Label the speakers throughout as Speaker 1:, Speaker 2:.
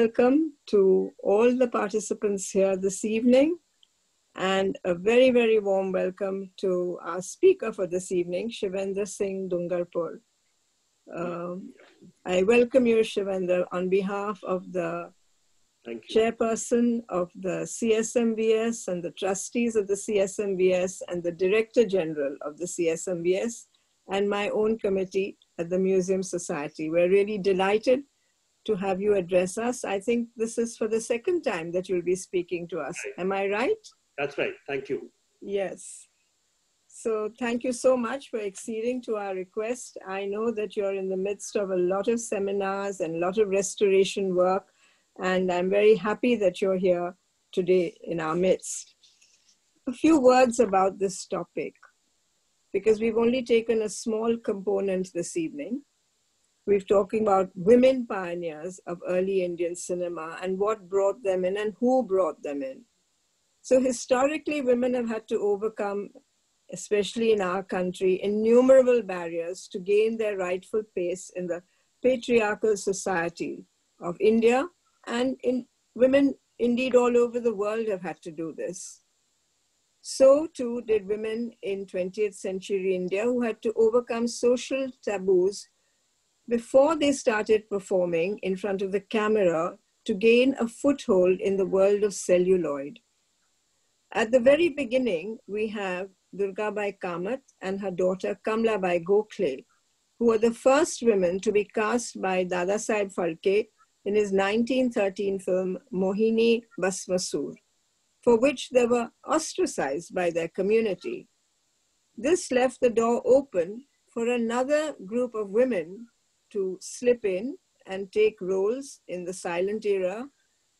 Speaker 1: welcome to all the participants here this evening and a very, very warm welcome to our speaker for this evening, Shivendra Singh Dungarpur. Um, I welcome you, Shivendra, on behalf of the chairperson of the CSMVS and the trustees of the CSMVS and the director general of the CSMVS and my own committee at the Museum Society. We're really delighted to have you address us. I think this is for the second time that you'll be speaking to us. Right. Am I right?
Speaker 2: That's right. Thank you.
Speaker 1: Yes. So thank you so much for acceding to our request. I know that you're in the midst of a lot of seminars and a lot of restoration work, and I'm very happy that you're here today in our midst. A few words about this topic, because we've only taken a small component this evening we're talking about women pioneers of early Indian cinema and what brought them in and who brought them in. So historically, women have had to overcome, especially in our country, innumerable barriers to gain their rightful place in the patriarchal society of India. And in women, indeed, all over the world have had to do this. So too did women in 20th century India who had to overcome social taboos before they started performing in front of the camera to gain a foothold in the world of celluloid. At the very beginning, we have Durgabai Kamat and her daughter Kamlabai Gokhale, who were the first women to be cast by Dada Saheb Phalke in his 1913 film Mohini Bhasmasur, for which they were ostracized by their community. This left the door open for another group of women to slip in and take roles in the silent era,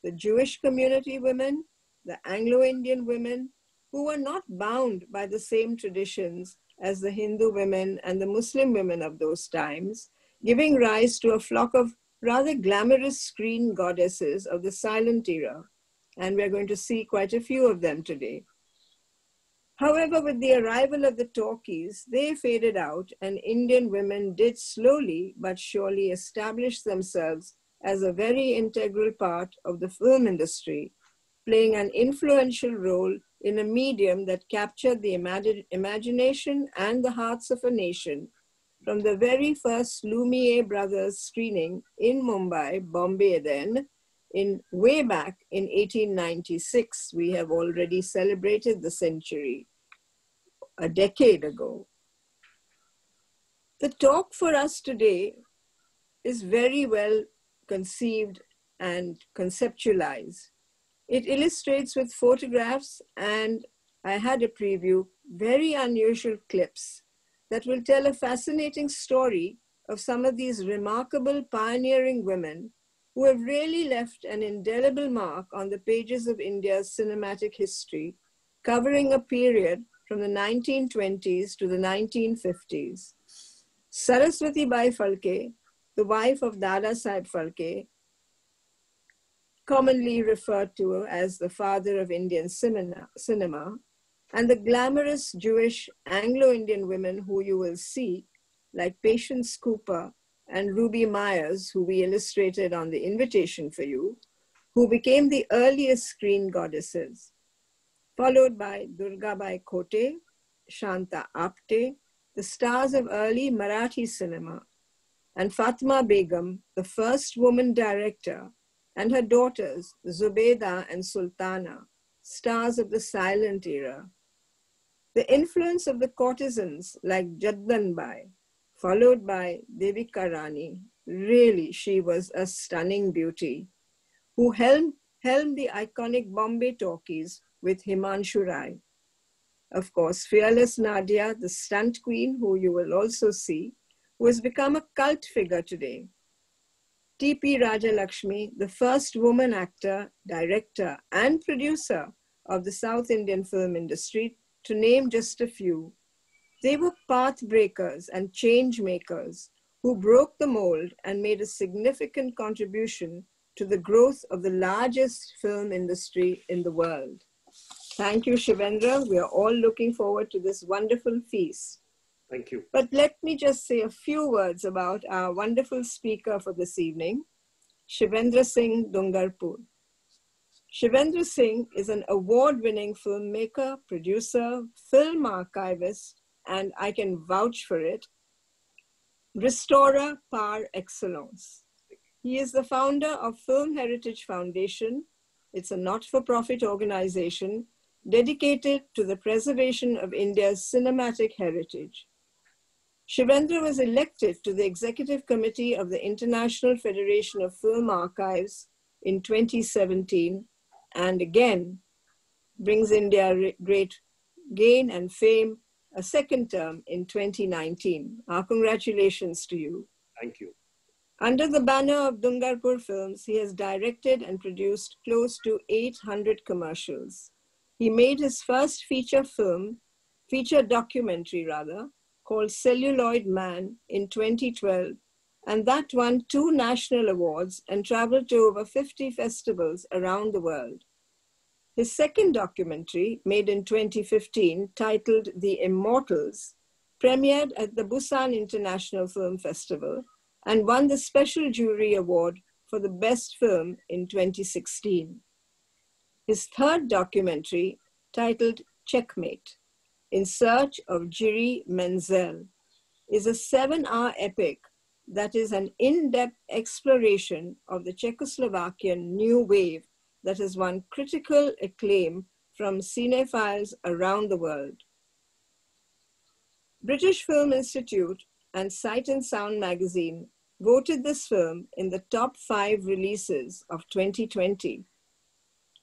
Speaker 1: the Jewish community women, the Anglo-Indian women, who were not bound by the same traditions as the Hindu women and the Muslim women of those times, giving rise to a flock of rather glamorous screen goddesses of the silent era. And we're going to see quite a few of them today. However, with the arrival of the talkies, they faded out, and Indian women did slowly but surely establish themselves as a very integral part of the film industry, playing an influential role in a medium that captured the imag imagination and the hearts of a nation. From the very first Lumiere Brothers screening in Mumbai, Bombay then, in way back in 1896, we have already celebrated the century a decade ago. The talk for us today is very well conceived and conceptualized. It illustrates with photographs and I had a preview, very unusual clips that will tell a fascinating story of some of these remarkable pioneering women who have really left an indelible mark on the pages of India's cinematic history, covering a period from the 1920s to the 1950s. Saraswati Bai Phalke, the wife of Dada Saheb Phalke, commonly referred to as the father of Indian cinema, and the glamorous Jewish Anglo-Indian women who you will see, like Patience Cooper and Ruby Myers, who we illustrated on the invitation for you, who became the earliest screen goddesses followed by Durgabai Kote, Shanta Apte, the stars of early Marathi cinema, and Fatma Begum, the first woman director, and her daughters, Zubeda and Sultana, stars of the silent era. The influence of the courtesans like Jaddanbai, followed by Devika Rani, really she was a stunning beauty, who helmed, helmed the iconic Bombay talkies with Himanshu Rai. Of course, Fearless Nadia, the stunt queen, who you will also see, who has become a cult figure today. T.P. Rajalakshmi, the first woman actor, director, and producer of the South Indian film industry, to name just a few. They were path breakers and change makers who broke the mold and made a significant contribution to the growth of the largest film industry in the world. Thank you, Shivendra. We are all looking forward to this wonderful feast.
Speaker 2: Thank you.
Speaker 1: But let me just say a few words about our wonderful speaker for this evening. Shivendra Singh Dungarpur. Shivendra Singh is an award-winning filmmaker, producer, film archivist, and I can vouch for it, restorer par excellence. He is the founder of Film Heritage Foundation. It's a not-for-profit organization dedicated to the preservation of India's cinematic heritage. Shivendra was elected to the Executive Committee of the International Federation of Film Archives in 2017 and again brings India great gain and fame a second term in 2019. Our congratulations to you.
Speaker 2: Thank you.
Speaker 1: Under the banner of Dungarpur Films, he has directed and produced close to 800 commercials. He made his first feature film, feature documentary rather, called Celluloid Man in 2012, and that won two national awards and traveled to over 50 festivals around the world. His second documentary, made in 2015, titled The Immortals, premiered at the Busan International Film Festival and won the Special Jury Award for the Best Film in 2016. His third documentary, titled CzechMate, in Search of Jiří Menzel is a seven hour epic that is an in depth exploration of the Czechoslovakian new wave that has won critical acclaim from cinephiles around the world. British Film Institute and Sight and Sound magazine voted this film in the top five releases of 2020.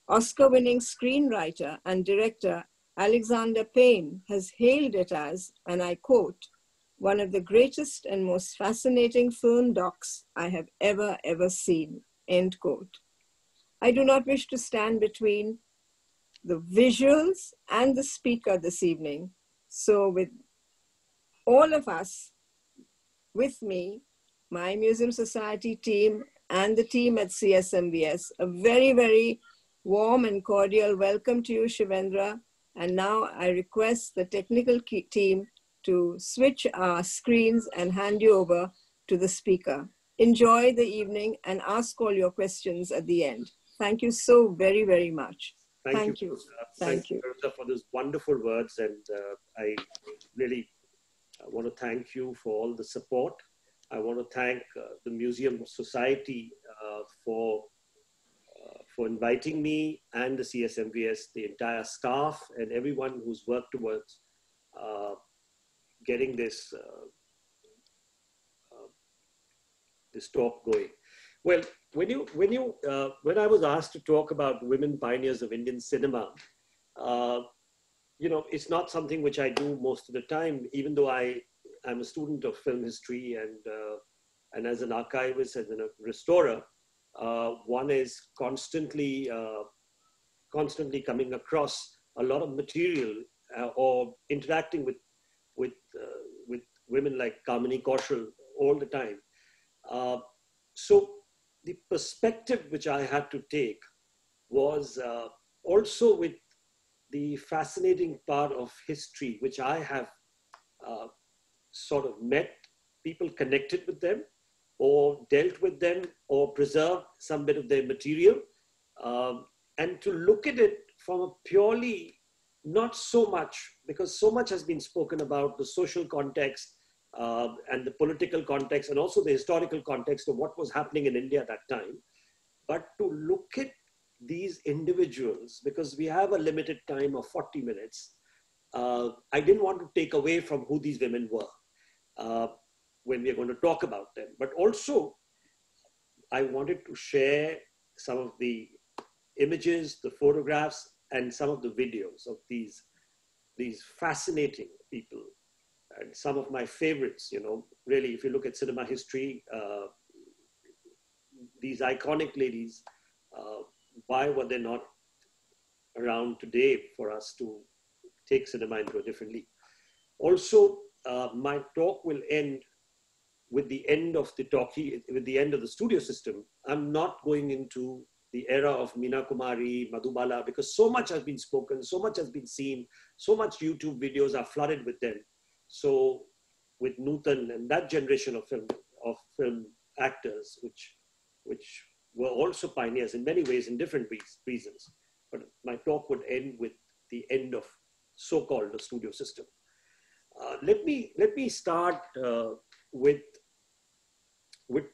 Speaker 1: Oscar winning screenwriter and director Alexander Payne has hailed it as, and I quote, one of the greatest and most fascinating film docs I have ever, ever seen, end quote. I do not wish to stand between the visuals and the speaker this evening. So with all of us with me, my Museum Society team and the team at CSMVS, a very, very warm and cordial welcome to you, Shivendra, and now I request the technical team to switch our screens and hand you over to the speaker. Enjoy the evening and ask all your questions at the end. Thank you so very, very much.
Speaker 2: Thank, thank you. you. Uh, thank, thank you for those wonderful words. And uh, I really uh, want to thank you for all the support. I want to thank uh, the Museum Society uh, for for inviting me and the CSMVS, the entire staff, and everyone who's worked towards uh, getting this uh, uh, this talk going. Well, when you when you uh, when I was asked to talk about women pioneers of Indian cinema, uh, you know, it's not something which I do most of the time, even though I am a student of film history and and as an archivist, as a restorer. Uh, one is constantly, uh, constantly coming across a lot of material uh, or interacting with, with, with women like Kamini Kaushal all the time. so the perspective which I had to take was uh, also with the fascinating part of history, which I have uh, sort of met people connected with them or dealt with them or preserved some bit of their material. Um, and to look at it from a purely not so much because so much has been spoken about the social context uh, and the political context and also the historical context of what was happening in india at that time. But to look at these individuals because we have a limited time of 40 minutes uh, i didn't want to take away from who these women were. Uh, when we are going to talk about them. But also, I wanted to share some of the images, the photographs, and some of the videos of these, these fascinating people. And some of my favorites, you know, really, if you look at cinema history, uh, these iconic ladies, uh, why were they not around today for us to take cinema into a different league? Also, uh, my talk will end with the end of the talkie, with the end of the studio system, I'm not going into the era of Meena Kumari, Madhubala, because so much has been spoken, so much has been seen, so much YouTube videos are flooded with them. So with Nutan and that generation of film of film actors, which which were also pioneers in many ways in different reasons. But my talk would end with the end of so-called the studio system. Uh, let me let me start uh, with with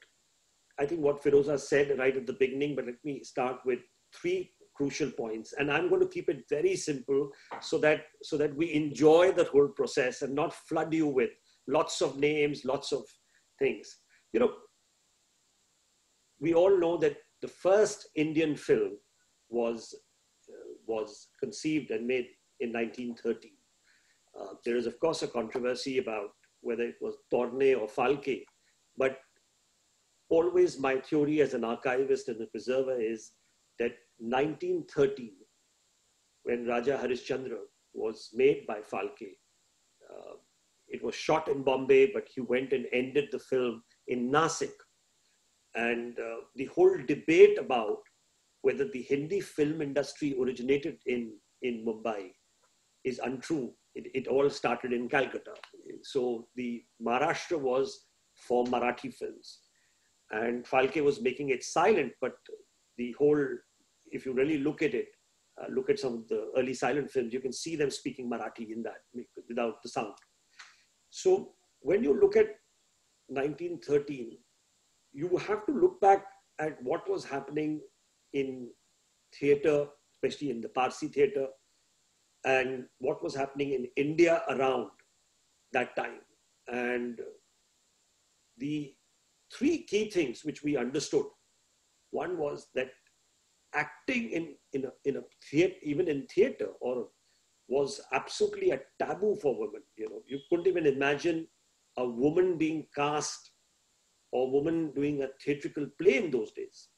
Speaker 2: I think what Firoza said right at the beginning, but let me start with three crucial points. And I'm going to keep it very simple so that so that we enjoy the whole process and not flood you with lots of names, lots of things. You know, we all know that the first Indian film was uh, was conceived and made in 1913. Uh, there is, of course, a controversy about whether it was Torne or Phalke, but always my theory as an archivist and a preserver is that 1913, when Raja Harishchandra was made by Phalke, uh, it was shot in Bombay, but he went and ended the film in Nasik. And uh, the whole debate about whether the Hindi film industry originated in, in Mumbai is untrue. It, it all started in Calcutta. So the Maharashtra was for Marathi films. And Phalke was making it silent, but the whole, if you really look at it, uh, look at some of the early silent films, you can see them speaking Marathi in that without the sound. So when you look at 1913, you have to look back at what was happening in theater, especially in the Parsi theater, and what was happening in India around that time. And the three key things which we understood. One was that acting in, in, a, in a theater, even in theater, or was absolutely a taboo for women. You know, you couldn't even imagine a woman being cast or woman doing a theatrical play in those days.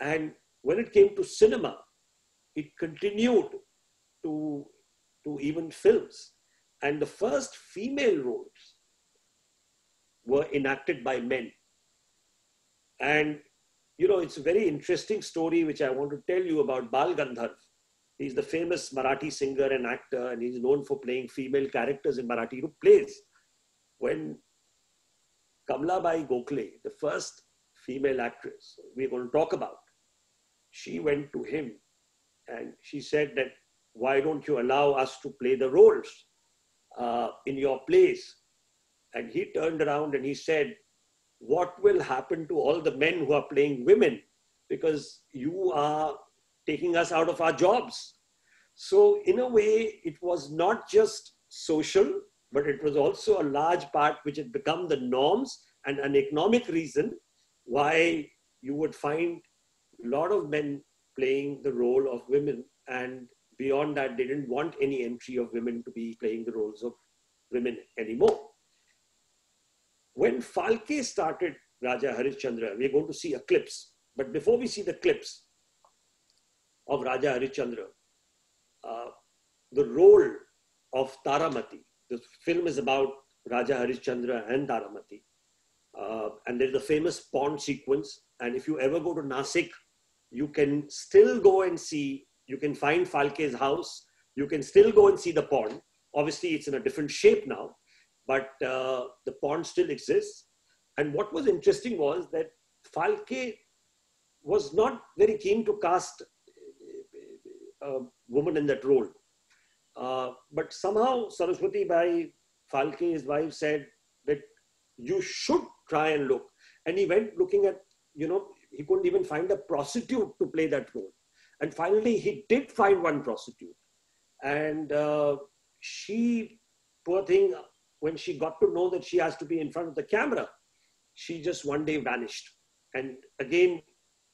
Speaker 2: And when it came to cinema, it continued to, to even films. And the first female roles were enacted by men. And, you know, it's a very interesting story which I want to tell you about Bal Gandharv. He's the famous Marathi singer and actor, and he's known for playing female characters in Marathi plays. When Kamlabai Gokhale, the first female actress we're going to talk about, she went to him and she said that, why don't you allow us to play the roles uh, in your plays? And he turned around and he said, What will happen to all the men who are playing women? Because you are taking us out of our jobs. So, in a way, it was not just social, but it was also a large part which had become the norms and an economic reason why you would find a lot of men playing the role of women. And beyond that, they didn't want any entry of women to be playing the roles of women anymore. When Phalke started Raja Harishchandra, we're going to see a clips. But before we see the clips of Raja Harishchandra, uh, the role of Taramati, the film is about Raja Harishchandra and Taramati. Uh, and there's a famous pond sequence. And if you ever go to Nasik, you can still go and see, you can find Phalke's house. You can still go and see the pond. Obviously, it's in a different shape now, but uh, the pond still exists. And what was interesting was that Phalke was not very keen to cast a woman in that role. Uh, but somehow Saraswati Bai, Phalke's wife, said that you should try and look. And he went looking at, you know, he couldn't even find a prostitute to play that role. And finally, he did find one prostitute. And uh, she, poor thing, when she got to know that she has to be in front of the camera, she just one day vanished. And again,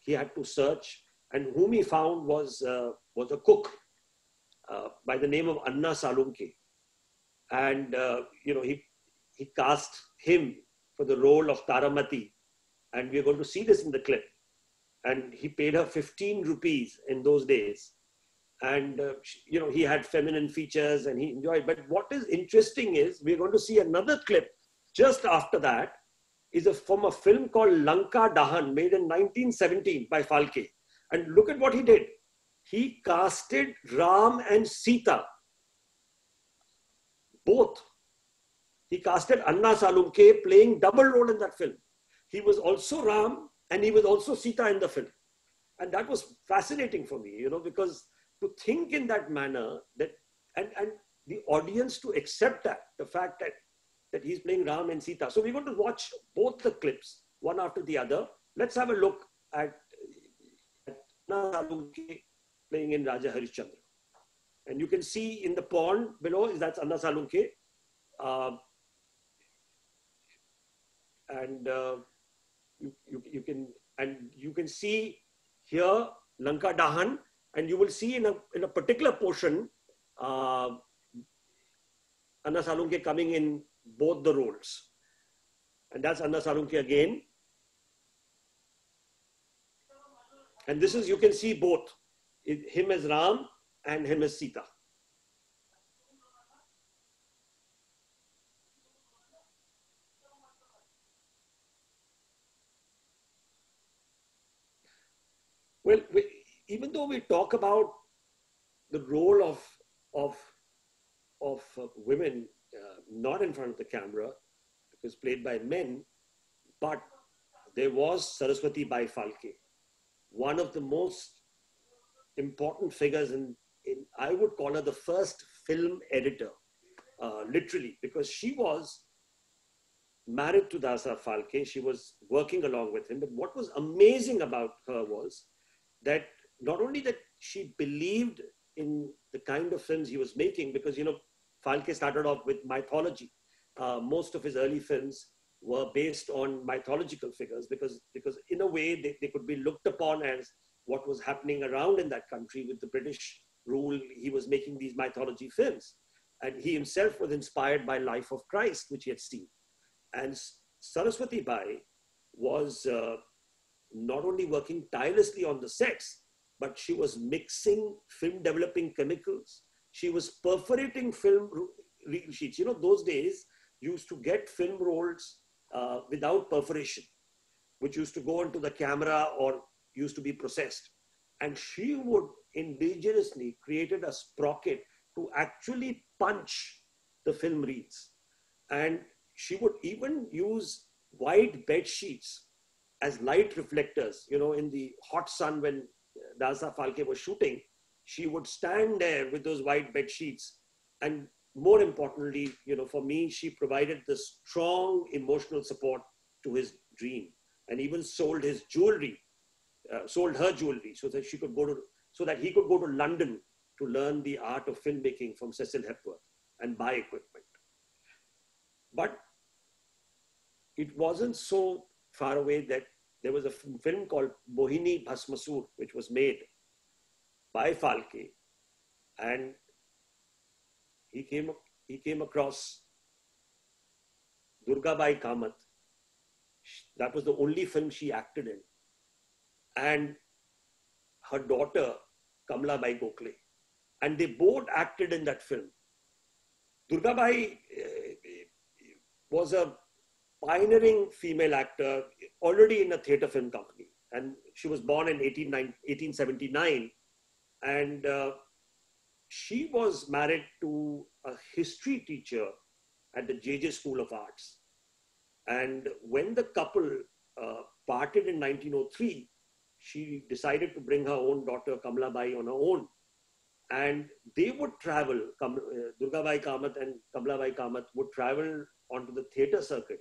Speaker 2: he had to search. And whom he found was, uh, was a cook uh, by the name of Anna Salunke. And, uh, you know, he, he cast him for the role of Taramati. And we're going to see this in the clip. And he paid her 15 rupees in those days. And uh, you know he had feminine features and he enjoyed. But what is interesting is we're going to see another clip just after that is a, from a film called lanka dahan made in 1917 by phalke. And look at what he did. He casted ram and sita. Both. He casted anna salunke playing double role in that film. He was also ram And he was also Sita in the film. And that was fascinating for me, you know, because to think in that manner that, and, and the audience to accept that, the fact that, that he's playing Ram and Sita. So we're going to watch both the clips, one after the other. Let's have a look at, at playing in Raja Harishchandra. And you can see in the pond below, is that's Anna Salunke. Uh, and uh, you, you, you can and you can see here Lanka Dahan, and you will see in a, in a particular portion uh, Anna Salunke coming in both the roles. And that's Anna Salunke again. And this is, you can see both, him as Ram and him as Sita. Well, we, though we talk about the role of, of, of uh, women uh, not in front of the camera, because played by men, but there was Saraswati Bai Phalke, one of the most important figures in, in I would call her the first film editor, uh, literally, because she was married to Dasa Phalke. She was working along with him. But what was amazing about her was that not only that she believed in the kind of films he was making, because, you know, Phalke started off with mythology. Uh, most of his early films were based on mythological figures because, because in a way, they, they could be looked upon as what was happening around in that country with the British rule. He was making these mythology films. And he himself was inspired by Life of Christ, which he had seen. And Saraswati Bai was uh, not only working tirelessly on the sets, but she was mixing film developing chemicals. She was perforating film sheets. You know, those days used to get film rolls uh, without perforation, which used to go into the camera or used to be processed. And she would indigenously created a sprocket to actually punch the film reels. And she would even use white bed sheets as light reflectors. You know, in the hot sun when Dasa Phalke was shooting, she would stand there with those white bed sheets. And more importantly, you know, for me, she provided the strong emotional support to his dream and even sold his jewelry, uh, sold her jewelry so that she could go to, so that he could go to London to learn the art of filmmaking from Cecil Hepworth and buy equipment. But it wasn't so far away that there was a film called Mohini Bhasmasur, which was made by Phalke, And he came, he came across Durga Bai Kamath. That was the only film she acted in. And her daughter, Kamla Bai Gokhale. And they both acted in that film. Durga Bai uh, was a pioneering female actor already in a theater film company. And she was born in 18, 1879. And uh, she was married to a history teacher at the JJ School of Arts. And when the couple uh, parted in 1903, she decided to bring her own daughter Kamla Bai on her own. And they would travel, Kam, uh, Durga Bai Kamath and Kamla Bai Kamath would travel onto the theater circuit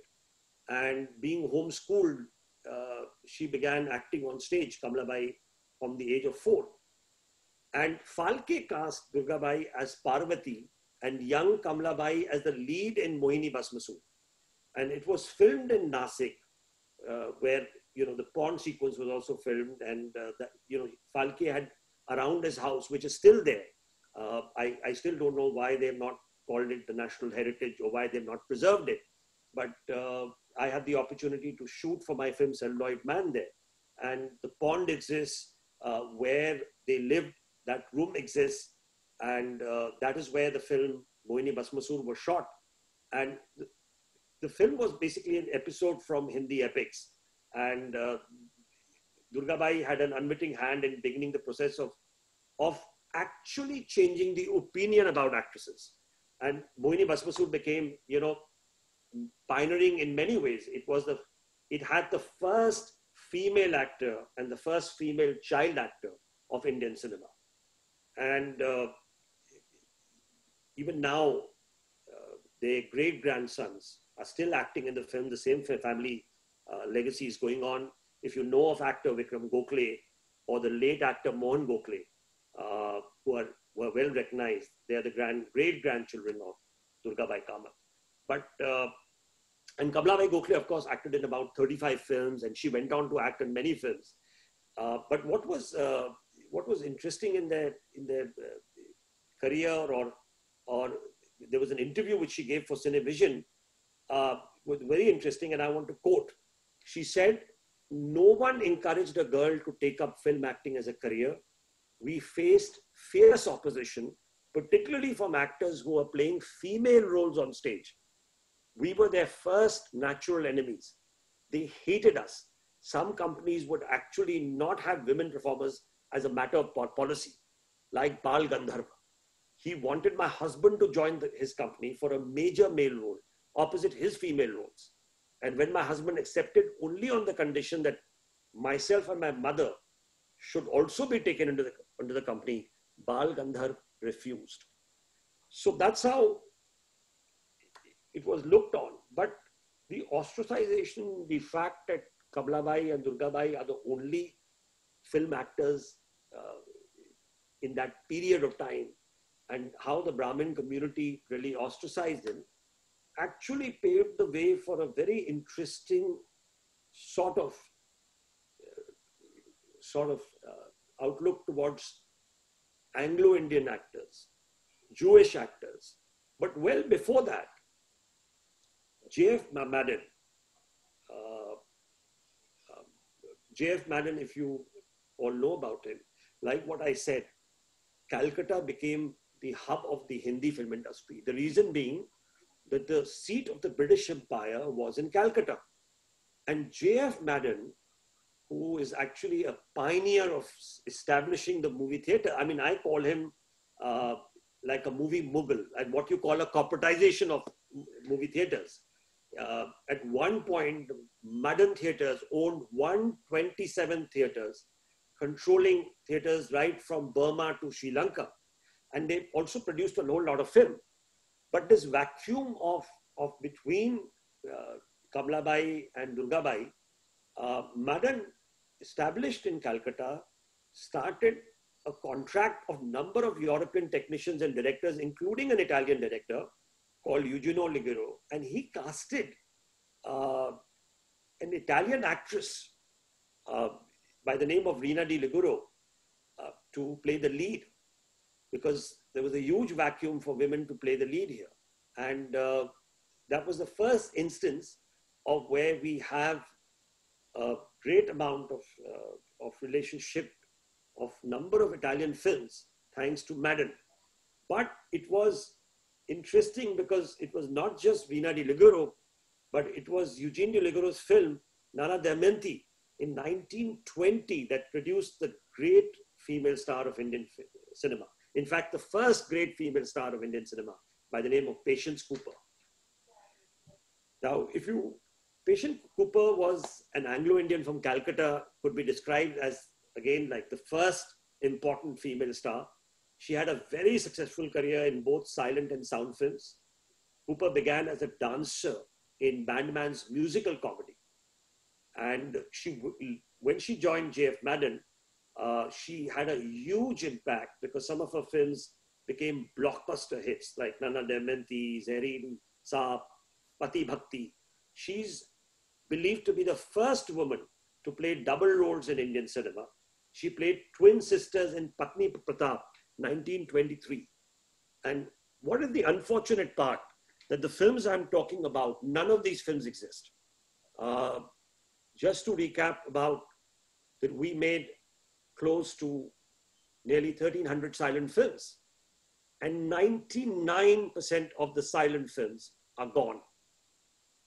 Speaker 2: and being homeschooled, uh, she began acting on stage, Kamlabai, from the age of four. And Phalke cast Durgabai as Parvati and young Kamlabai as the lead in Mohini Bhasmasur. And it was filmed in Nasik, uh, where you know the pond sequence was also filmed, and uh, that you know Phalke had around his house, which is still there. Uh, I, I still don't know why they have not called it the national heritage or why they've not preserved it. But uh, I had the opportunity to shoot for my film Celluloid Man there. And the pond exists uh, where they lived, that room exists, and uh, that is where the film Mohini Bhasmasur was shot. And the, the, film was basically an episode from Hindi epics. And uh, Durgabai had an unwitting hand in beginning the process of, of actually changing the opinion about actresses. And Mohini Bhasmasur became, you know, pioneering in many ways. It was the, it had the first female actor and the first female child actor of Indian cinema. And uh, even now, uh, their great grandsons are still acting in the film. The same family uh, legacy is going on. If you know of actor Vikram Gokhale or the late actor Mohan Gokhale, uh, who are were well recognized, they are the grand great grandchildren of Durgabai Kamath. But uh, and Kamlabai Gokhale, of course, acted in about 35 films, and she went on to act in many films. Uh, but what was uh, what was interesting in their in their uh, career, or or there was an interview which she gave for Cinevision, uh, was very interesting, and I want to quote. She said, "No one encouraged a girl to take up film acting as a career. We faced fierce opposition, particularly from actors who were playing female roles on stage." We were their first natural enemies. They hated us. Some companies would actually not have women performers as a matter of policy, like Bal Gandharva. He wanted my husband to join the, his company for a major male role opposite his female roles. And when my husband accepted only on the condition that myself and my mother should also be taken into the, into the company, Bal Gandharv refused. So that's how it was looked on. But the ostracization, the fact that Kamlabai and Durgabai are the only film actors uh, in that period of time, and how the Brahmin community really ostracized them, actually paved the way for a very interesting sort of uh, sort of uh, outlook towards Anglo-Indian actors, Jewish actors. But well before that, J.F. Madan, J.F. Madan, if you all know about him, like what I said, Calcutta became the hub of the Hindi film industry. The reason being that the seat of the British Empire was in Calcutta. And J.F. Madan, who is actually a pioneer of establishing the movie theater, I mean, I call him uh, like a movie mogul and what you call a corporatization of movie theaters uh, at one point, Madan Theatres owned 127 theatres, controlling theatres right from Burma to Sri Lanka. And they also produced a whole lot of film. But this vacuum of, of between uh, Kamlabai and Durgabai, uh, Madan established in Calcutta, started a contract of a number of European technicians and directors, including an Italian director, called Eugenio Liguoro, and he casted uh, an Italian actress uh, by the name of Rina De Liguoro uh, to play the lead because there was a huge vacuum for women to play the lead here. And uh, that was the first instance of where we have a great amount of, uh, of relationship of number of Italian films thanks to Madan. But it was interesting because it was not just Veena De Liguoro, but it was Eugene De Liguoro's film, Nala Damayanti, in 1920 that produced the great female star of Indian cinema. In fact, the first great female star of Indian cinema by the name of Patience Cooper. Now, if you, Patience Cooper was an Anglo-Indian from Calcutta, could be described as, again, like the first important female star. She had a very successful career in both silent and sound films. Cooper began as a dancer in Bandmann's musical comedy. And she, when she joined JF Madan, uh, she had a huge impact because some of her films became blockbuster hits like Nala Damayanti, Zehreeli Saab, Pati Bhakti. She's believed to be the first woman to play double roles in Indian cinema. She played twin sisters in Patni Pratap 1923. And what is the unfortunate part? That the films I'm talking about, none of these films exist. Uh, just to recap about that we made close to nearly 1300 silent films and 99% of the silent films are gone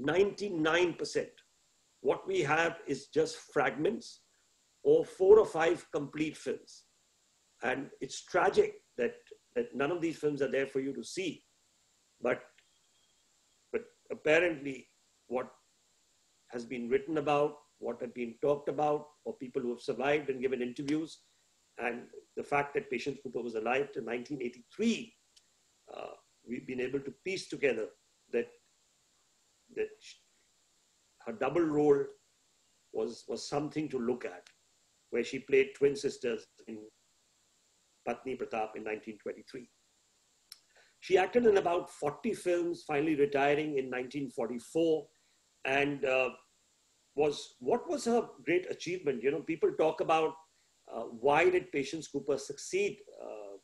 Speaker 2: 99% what we have is just fragments or four or five complete films and it's tragic that, that none of these films are there for you to see. But, but apparently, what has been written about, what had been talked about, or people who have survived and given interviews. And the fact that Patience Cooper was alive to 1983, uh, we've been able to piece together that, that her double role was, was something to look at, where she played twin sisters in Patni Pratap in 1923. She acted in about 40 films, finally retiring in 1944. And uh, was what was her great achievement? You know, people talk about uh, why did Patience Cooper succeed? Uh,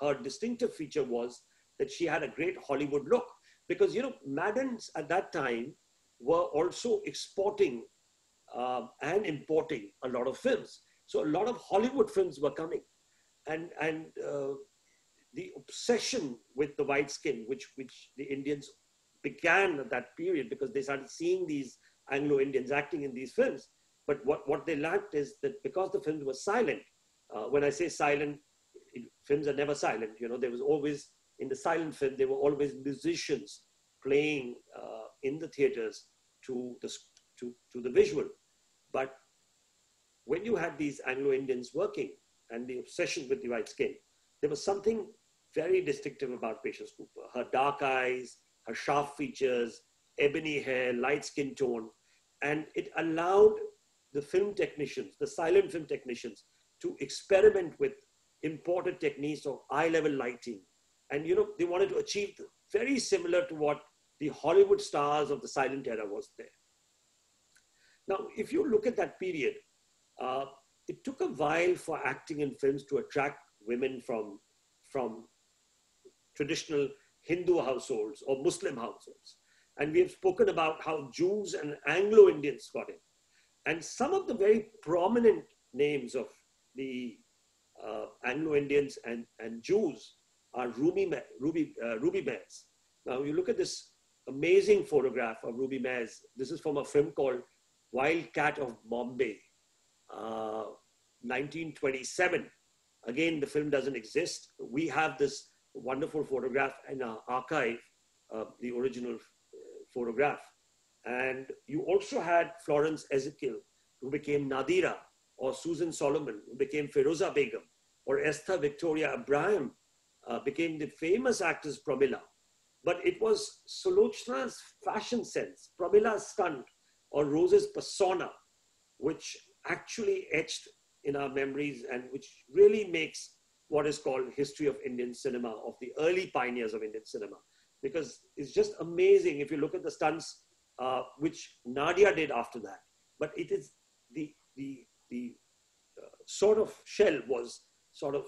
Speaker 2: her distinctive feature was that she had a great Hollywood look. Because, you know, Madans at that time were also exporting uh, and importing a lot of films. So a lot of Hollywood films were coming. And, and uh, the obsession with the white skin, which, which the Indians began at that period because they started seeing these Anglo-Indians acting in these films. But what, what they lacked is that because the films were silent, uh, when I say silent, films are never silent. You know, there was always, in the silent film, there were always musicians playing uh, in the theaters to the, to, to the visual. But when you had these Anglo-Indians working and the obsession with the white skin, there was something very distinctive about Patience Cooper. Her dark eyes, her sharp features, ebony hair, light skin tone. And it allowed the film technicians, the silent film technicians, to experiment with imported techniques of eye level lighting. And you know, they wanted to achieve very similar to what the Hollywood stars of the silent era was there. Now, if you look at that period, uh, it took a while for acting in films to attract women from, from traditional Hindu households or Muslim households. And we have spoken about how Jews and Anglo Indians got in. And some of the very prominent names of the uh, Anglo Indians and, and Jews are Ruby, Ruby, uh, Ruby Myers. Now, you look at this amazing photograph of Ruby Myers. This is from a film called Wild Cat of Bombay, uh, 1927. Again, the film doesn't exist. We have this wonderful photograph in our archive, uh, the original uh, photograph. And you also had Florence Ezekiel, who became Nadira, or Susan Solomon, who became Feroza Begum, or Esther Victoria Abraham, uh, became the famous actress Pramila. But it was Sulochana's fashion sense, Pramila's stunt, or Rose's persona, which actually etched in our memories and which really makes what is called history of Indian cinema, of the early pioneers of Indian cinema. Because it's just amazing if you look at the stunts uh, which Nadia did after that. But it is the, the, the uh, sort of shell was sort of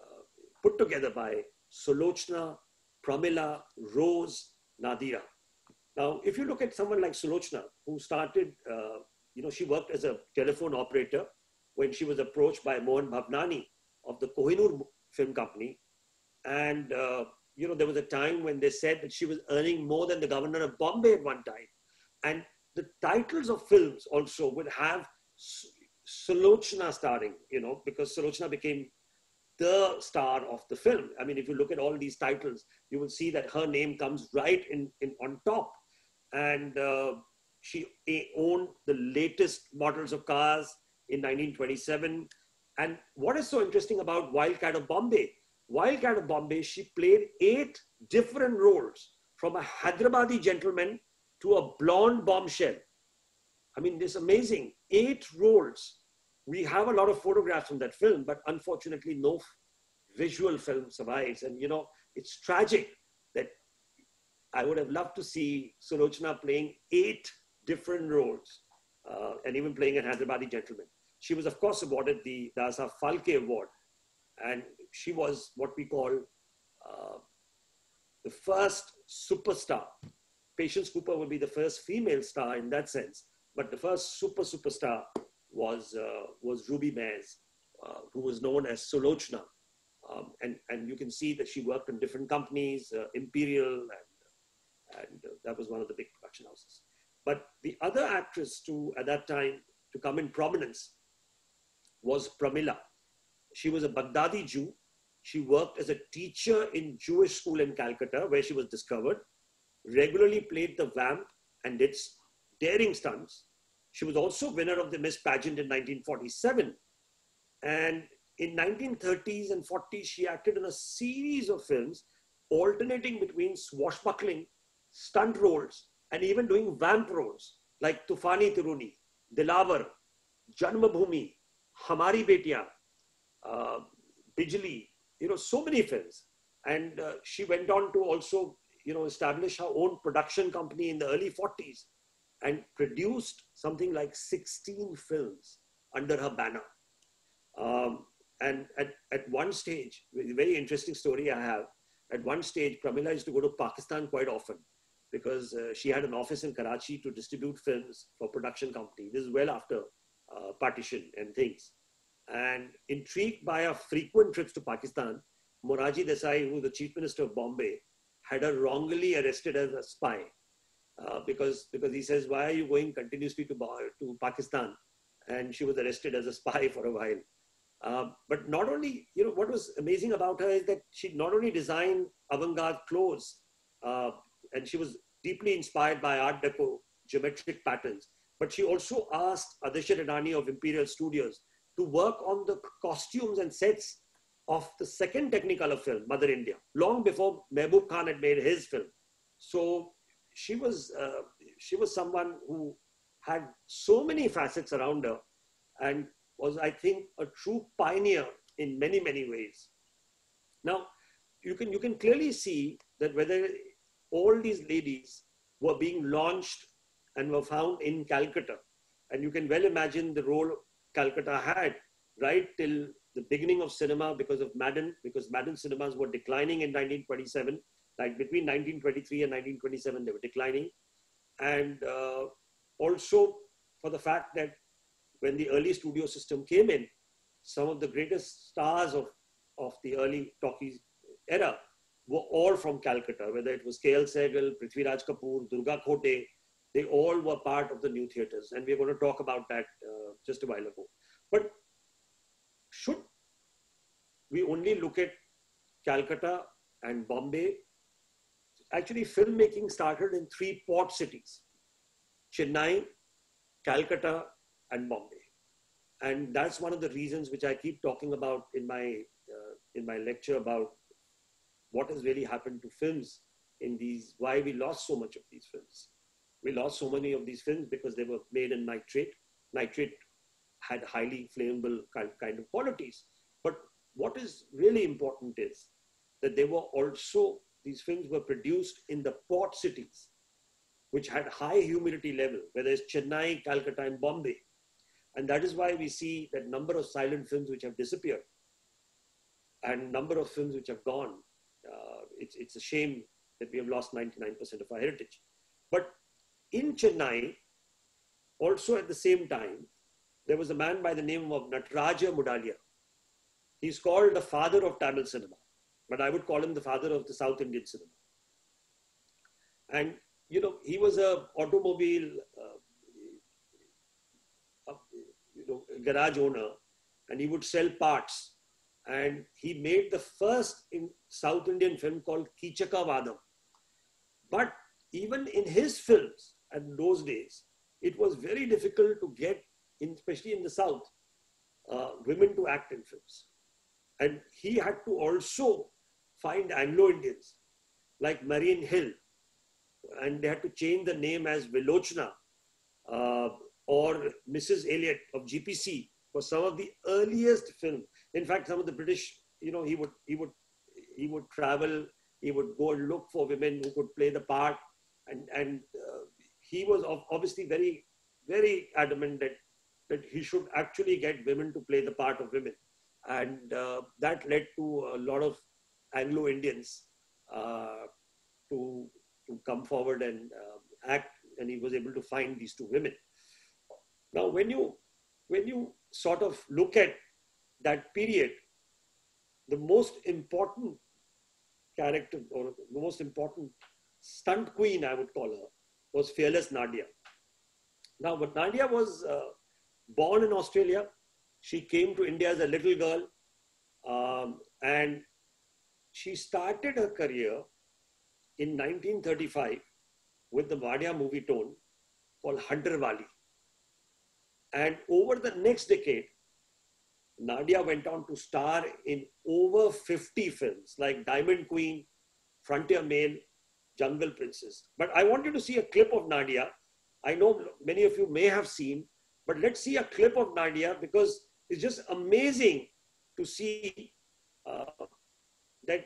Speaker 2: uh, put together by Sulochana, Pramila, Rose, Nadia. Now, if you look at someone like Sulochana, who started, uh, you know, she worked as a telephone operator when she was approached by Mohan Bhavnani of the Kohinoor Film Company. And, uh, you know, there was a time when they said that she was earning more than the governor of Bombay at one time. And the titles of films also would have Sulochana starring, you know, because Sulochana became the star of the film. I mean, if you look at all these titles, you will see that her name comes right in, in on top. And uh, she owned the latest models of cars in 1927. And what is so interesting about Wildcat of Bombay? Wildcat of Bombay, she played eight different roles from a Hyderabadi gentleman to a blonde bombshell. I mean, this amazing eight roles. We have a lot of photographs from that film, but unfortunately, no visual film survives. And you know, it's tragic that I would have loved to see Sulochana playing eight different roles uh, and even playing a Hyderabadi gentleman. She was, of course, awarded the Dasa Phalke Award. And she was what we call uh, the first superstar. Patience Cooper will be the first female star in that sense. But the first super superstar was, uh, was Ruby Myers, uh, who was known as Sulochana. Um, and, and you can see that she worked in different companies, uh, Imperial, and, and uh, that was one of the big production houses. But the other actress to, at that time, to come in prominence was Pramila. She was a Baghdadi Jew. She worked as a teacher in Jewish school in Calcutta, where she was discovered, regularly played the vamp and did, daring stunts. She was also winner of the Miss Pageant in 1947. And in 1930s and 40s, she acted in a series of films, alternating between swashbuckling, stunt roles, and even doing vamp roles like Tufani Tiruni, Dilawar, Janmabhoomi, Hamari Betiya, uh, Bijli, you know, so many films. And uh, she went on to also, you know, establish her own production company in the early 40s and produced something like 16 films under her banner. Um, and at, at one stage, very interesting story I have, at one stage, Pramila used to go to Pakistan quite often because uh, she had an office in Karachi to distribute films for production company. This is well after uh, partition and things. And intrigued by her frequent trips to Pakistan, Morarji Desai, who was the chief minister of Bombay, had her wrongly arrested as a spy uh, because, because he says, why are you going continuously to, to Pakistan? And she was arrested as a spy for a while. Uh, but not only, you know, what was amazing about her is that she not only designed avant-garde clothes, uh, and she was deeply inspired by Art Deco geometric patterns, but she also asked Ardeshir Irani of Imperial Studios to work on the costumes and sets of the second Technicolor film, Mother India, long before Mehboob Khan had made his film. So she was, uh, she was someone who had so many facets around her and was, I think, a true pioneer in many, many ways. Now, you can, you can clearly see that whether all these ladies were being launched and were found in Calcutta. And you can well imagine the role Calcutta had right till the beginning of cinema because of Madan, because Madan cinemas were declining in 1927. Like between 1923 and 1927, they were declining. And uh, also for the fact that when the early studio system came in, some of the greatest stars of, of the early talkies era were all from Calcutta, whether it was K.L. Sehgal, Prithviraj Kapoor, Durga Khote, they all were part of the new theaters. And we're going to talk about that uh, just a while ago. But should we only look at Calcutta and Bombay? Actually, filmmaking started in three port cities Chennai, Calcutta, and Bombay. And that's one of the reasons which I keep talking about in my, uh, in my lecture about what has really happened to films in these, why we lost so much of these films. We lost so many of these films because they were made in nitrate. Nitrate had highly flammable kind, of qualities. But what is really important is that they were also, these films were produced in the port cities, which had high humidity level, whether it's Chennai, Calcutta, and Bombay. And that is why we see that number of silent films which have disappeared and number of films which have gone. It's, it's a shame that we have lost 99% of our heritage. But in Chennai, also at the same time, there was a man by the name of Nataraja Mudaliar. He's called the father of Tamil cinema, but I would call him the father of the South Indian cinema. And, you know, he was a automobile, uh, uh, you know, garage owner, and he would sell parts. And he made the first in South Indian film called Kichaka Vadam. But even in his films, at those days, it was very difficult to get, in, especially in the South, uh, women to act in films. And he had to also find Anglo Indians like Marian Hill, and they had to change the name as Vilochana uh, or Mrs. Elliot of GPC for some of the earliest films. In fact, some of the British, you know, he would he would he would travel, he would go and look for women who could play the part, and and uh, he was obviously very, very adamant that, that he should actually get women to play the part of women. And uh, that led to a lot of Anglo Indians uh, to, to come forward and uh, act, and he was able to find these two women. Now, when you, when you sort of look at that period, the most important character or the most important stunt queen, I would call her, was Fearless Nadia. Now, but Nadia was uh, born in Australia. She came to India as a little girl um, and she started her career in 1935 with the Wadia Movietone called Hunter Wali. And over the next decade, Nadia went on to star in over 50 films like Diamond Queen, Frontier Mail, Jungle Princess. But I want you to see a clip of Nadia. I know many of you may have seen, but let's see a clip of Nadia because it's just amazing to see uh, that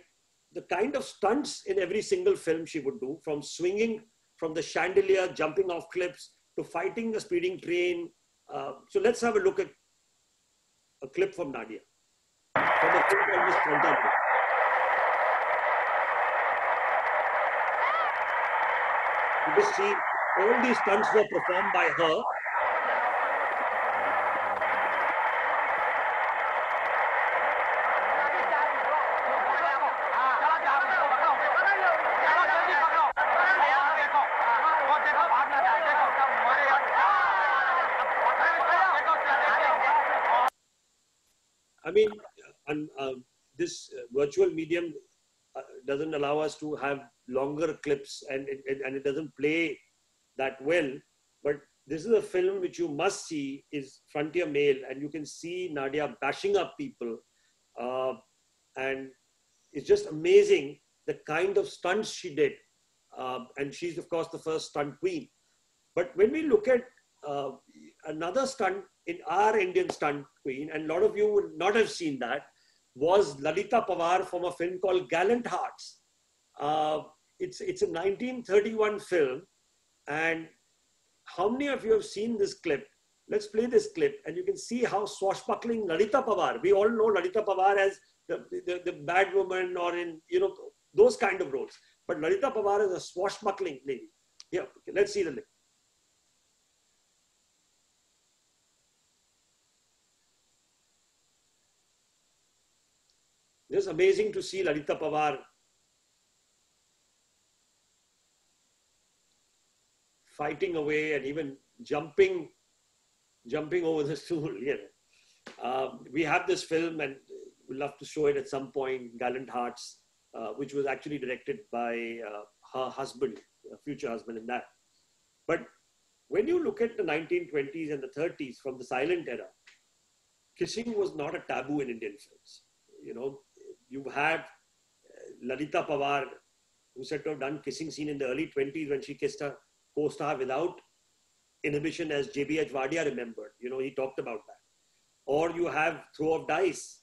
Speaker 2: the kind of stunts in every single film she would do, from swinging from the chandelier, jumping off cliffs, to fighting a speeding train. Uh, so let's have a look at a clip from Nadia. From a called Miss Contemporary. You just see all these stunts were performed by her I mean, and, uh, this virtual medium uh, doesn't allow us to have longer clips and it, and it doesn't play that well. But this is a film which you must see is Frontier Mail, and you can see Nadia bashing up people, uh, and it's just amazing the kind of stunts she did. Uh, and she's of course the first stunt queen. But when we look at uh, another stunt in our Indian stunt queen, and a lot of you would not have seen that, was Lalita Pawar from a film called Gallant Hearts. Uh, it's, it's a 1931 film, and how many of you have seen this clip? Let's play this clip, and you can see how swashbuckling Lalita Pawar. We all know Lalita Pawar as the, the, the bad woman or in, you know, those kind of roles. But Lalita Pawar is a swashbuckling lady. Yeah, okay, let's see the link. It was amazing to see Lalita Pawar fighting away and even jumping, jumping over the stool. You know. Um, we have this film and we'd love to show it at some point, Gallant Hearts, uh, which was actually directed by uh, her husband, a future husband in that. But when you look at the 1920s and the 30s from the silent era, kissing was not a taboo in Indian films. You know, you had uh, Lalita Pawar, who said to have done kissing scene in the early 20s when she kissed her co-star without inhibition, as J.B.H. Wadia remembered. You know, he talked about that. Or you have Throw of Dice,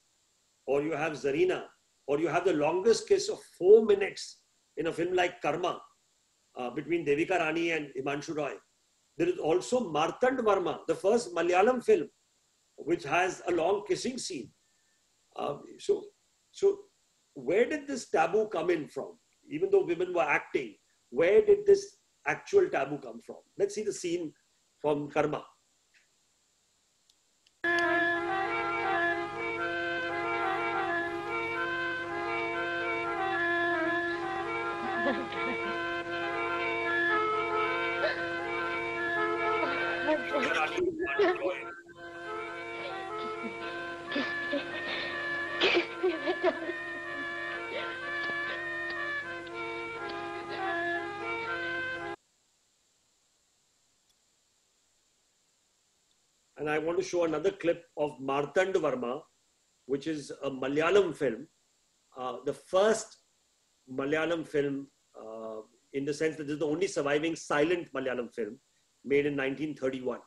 Speaker 2: or you have Zarina, or you have the longest kiss of four minutes in a film like Karma uh, between Devika Rani and Himanshu Roy. There is also Martand Varma, the first Malayalam film, which has a long kissing scene. Uh, so so where did this taboo come in from? Even though women were acting, where did this actual taboo come from? Let's see the scene from Karma. And I want to show another clip of Martand Varma, which is a Malayalam film, uh, the first Malayalam film uh, in the sense that this is the only surviving silent Malayalam film made in 1931.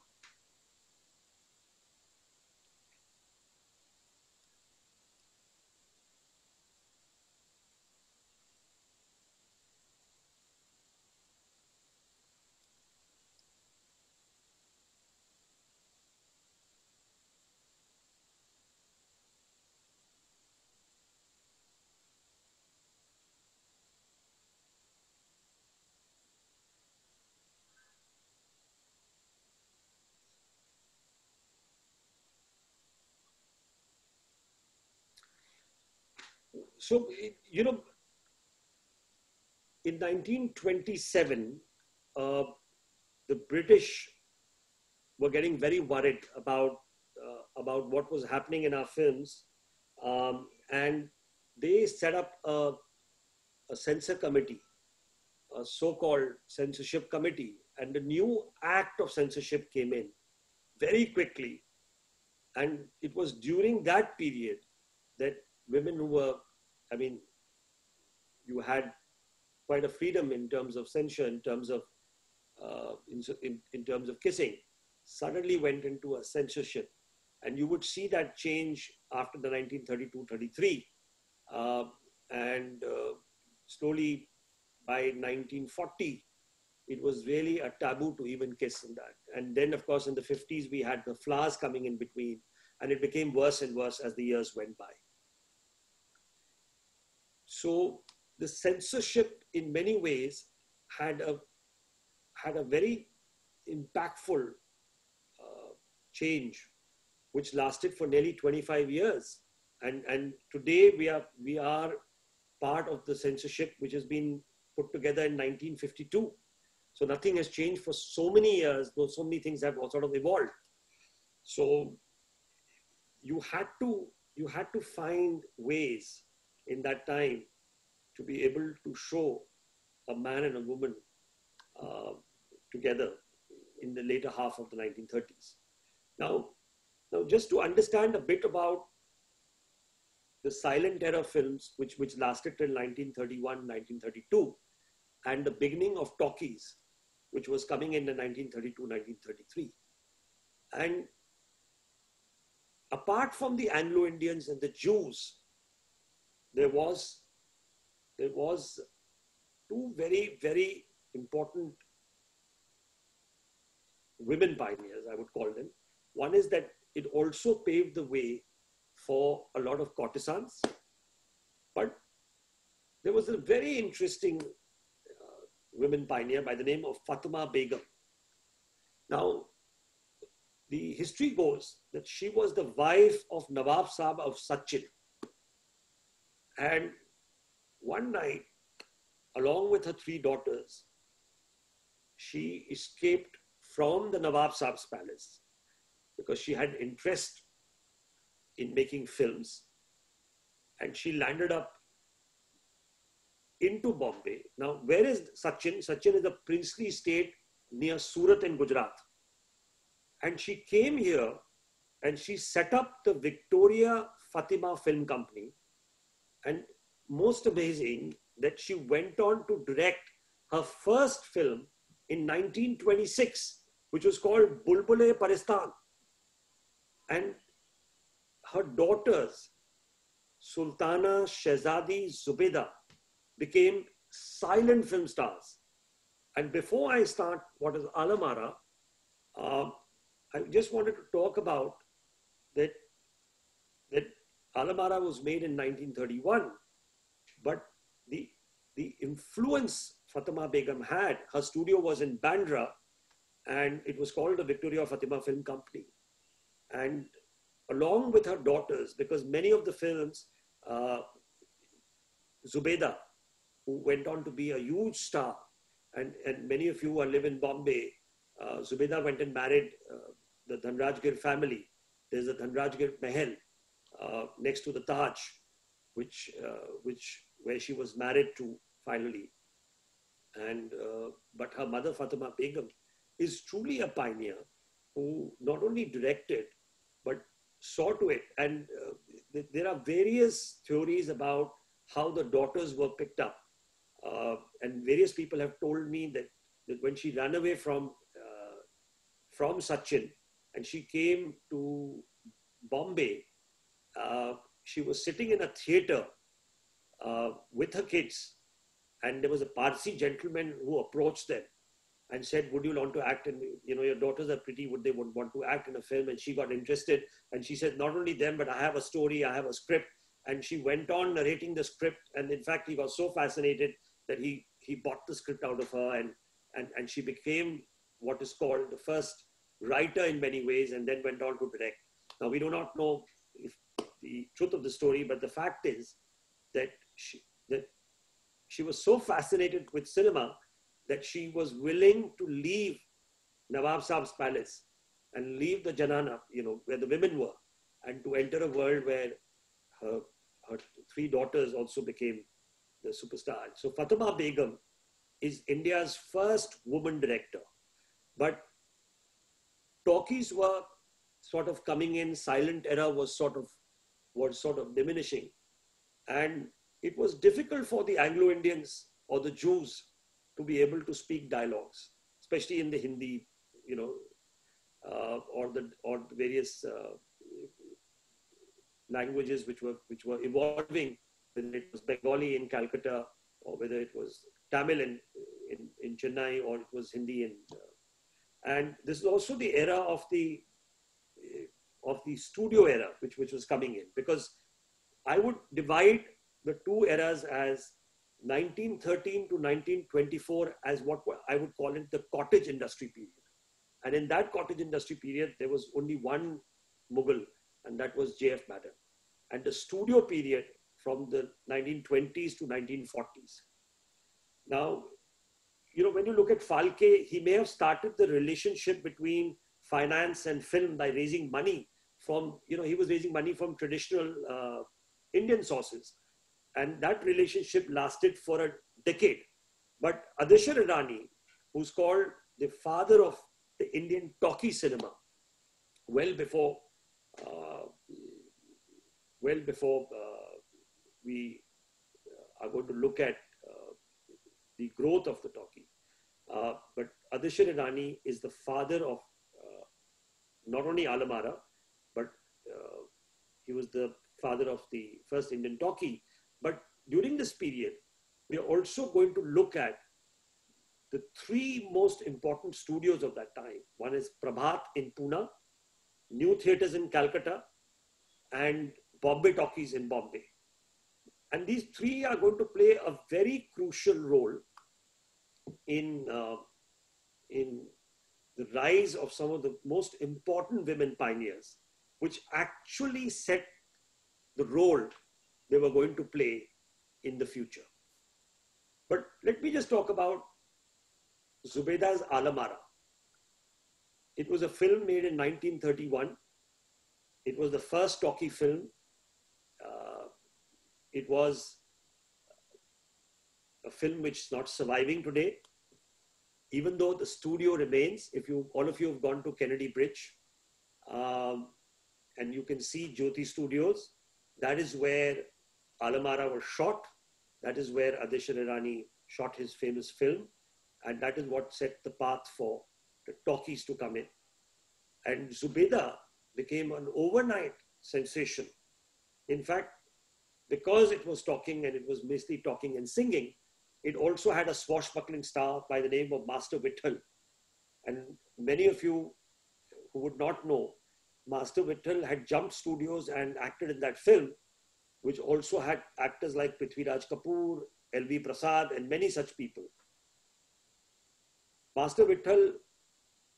Speaker 2: So, you know, in 1927, uh, the British were getting very worried about, uh, about what was happening in our films. Um, and they set up a, a censor committee, a so called censorship committee. and the new act of censorship came in very quickly. And it was during that period that women who were, I mean, you had quite a freedom in terms of censure, in terms of, uh, in, in, in terms of kissing, suddenly went into a censorship. And you would see that change after the 1932-33. Uh, and uh, slowly by 1940, it was really a taboo to even kiss in that. And then, of course, in the 50s, we had the flowers coming in between, and it became worse and worse as the years went by. So the censorship, in many ways, had a had a very impactful uh, change, which lasted for nearly 25 years. And and today we are we are part of the censorship which has been put together in 1952 so nothing has changed for so many years, though so many things have sort of evolved. So you had to you had to find ways in that time to be able to show a man and a woman uh, together in the later half of the 1930s. Now, now just to understand a bit about the silent era films, which, which lasted till 1931, 1932, and the beginning of talkies, which was coming in the 1932, 1933. And apart from the Anglo-Indians and the Jews, there was, there was two very, very important women pioneers, I would call them. One is that it also paved the way for a lot of courtesans, but there was a very interesting uh, women pioneer by the name of Fatima Begum. Now, the history goes that she was the wife of Nawab Saab of Sachin. And one night, along with her three daughters, she escaped from the Nawab Saab's palace because she had interest in making films. And she landed up into Bombay. Now, where is Sachin? Sachin is a princely state near Surat in Gujarat. And she came here and she set up the Victoria Fatima Film Company. And most amazing that she went on to direct her first film in 1926, which was called Bulbule Paristan. And her daughters, Sultana, Shehzadi, Zubeda, became silent film stars. And before I start what is Alam Ara, uh, I just wanted to talk about that, that Alam Ara was made in 1931, but the, the influence Fatima Begum had, her studio was in Bandra, and it was called the Victoria Fatima Film Company. And along with her daughters, because many of the films, uh, Zubeda, who went on to be a huge star. And, and many of you who live in Bombay, uh, Zubeda went and married uh, the Dhanrajgir family. There's a Dhanrajgir Mahal uh, next to the Taj, which, uh, which, where she was married to finally. And, uh, but her mother, Fatima Begum, is truly a pioneer who not only directed, but saw to it. And th there are various theories about how the daughters were picked up. Uh, and various people have told me that, that when she ran away from, uh, from Sachin and she came to Bombay, uh, she was sitting in a theater uh, with her kids. And there was a Parsi gentleman who approached them and said, would you want to act in, you know, your daughters are pretty, would they would want to act in a film? And she got interested. And she said, not only them, but I have a story, I have a script. And she went on narrating the script. And in fact, he was so fascinated that he, he bought the script out of her and, and, and she became what is called the first writer in many ways and then went on to direct. Now, we do not know if the truth of the story, but the fact is that she, that she was so fascinated with cinema that she was willing to leave Nawab Saab's palace and leave the Janana, you know, where the women were, and to enter a world where her, her three daughters also became the superstar. So Fatima Begum is India's first woman director. But talkies were sort of coming in, silent era was sort of was sort of diminishing. And it was difficult for the Anglo-Indians or the Jews to be able to speak dialogues, especially in the Hindi, you know, uh, or the or the various uh, languages which were which were evolving, whether it was Bengali in Calcutta or whether it was Tamil in in, in Chennai or it was Hindi in. Uh, and this is also the era of the of the studio era, which which was coming in, because I would divide the two eras as 1913 to 1924 as what I would call it the cottage industry period. And in that cottage industry period, there was only one Mughal, and that was J.F. Madan. And the studio period from the 1920s to 1940s. Now, you know, when you look at Phalke, he may have started the relationship between finance and film by raising money from, you know, he was raising money from traditional uh, Indian sources. And that relationship lasted for a decade. But Ardeshir who's called the father of the Indian talkie cinema, well before, uh, well before uh, we uh, are going to look at uh, the growth of the talkie. Uh, but Ardeshir is the father of not only Alam Ara, he was the father of the first Indian talkie. But during this period, we are also going to look at the three most important studios of that time. One is Prabhat in Pune, New Theatres in Calcutta, and Bombay Talkies in Bombay. And these three are going to play a very crucial role in, uh, in the rise of some of the most important women pioneers, which actually set the role they were going to play in the future. But let me just talk about Zubeda's Alam Ara. It was a film made in 1931. It was the first talkie film. Uh, it was a film which is not surviving today. Even though the studio remains, if you all of you have gone to Kennedy Bridge, um, and you can see Jyoti Studios, that is where Alam Ara was shot. That is where Ardeshir Irani shot his famous film. And that is what set the path for the talkies to come in. And Zubeda became an overnight sensation. In fact, because it was talking and it was mostly talking and singing, it also had a swashbuckling star by the name of Master Vittal. And many of you who would not know, Master Vittal had jumped studios and acted in that film, which also had actors like Prithviraj Kapoor, L.V. Prasad, and many such people. Master Vittal,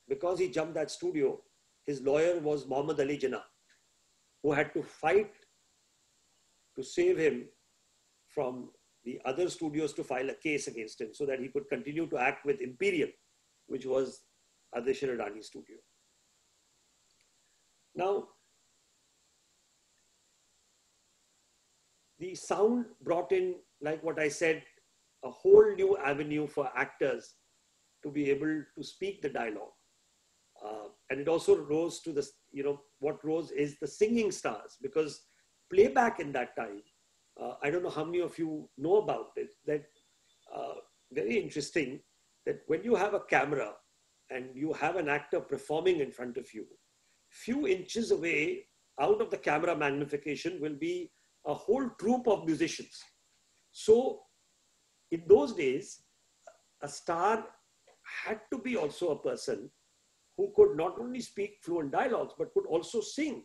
Speaker 2: because he jumped that studio, his lawyer was Muhammad Ali Jinnah, who had to fight to save him from the other studios to file a case against him so that he could continue to act with Imperial, which was Ardeshir Irani studio. Now, the sound brought in, like what I said, a whole new avenue for actors to be able to speak the dialogue. Uh, and it also rose to the, you know, what rose is the singing stars because playback in that time, uh, I don't know how many of you know about it, that uh, very interesting that when you have a camera and you have an actor performing in front of you, few inches away out of the camera magnification will be a whole troupe of musicians. So in those days, a star had to be also a person who could not only speak fluent dialogues, but could also sing.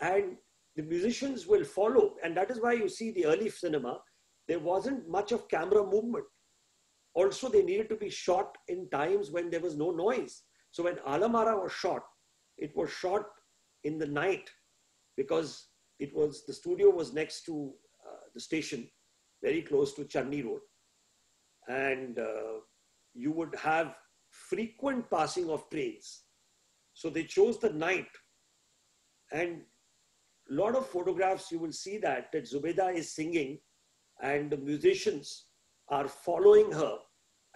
Speaker 2: And the musicians will follow. And that is why you see the early cinema, there wasn't much of camera movement. Also, they needed to be shot in times when there was no noise. So when Alam Ara was shot, it was shot in the night because it was the studio was next to uh, the station, very close to Charni Road, and uh, you would have frequent passing of trains. So they chose the night, and a lot of photographs you will see that that Zubeda is singing, and the musicians are following her,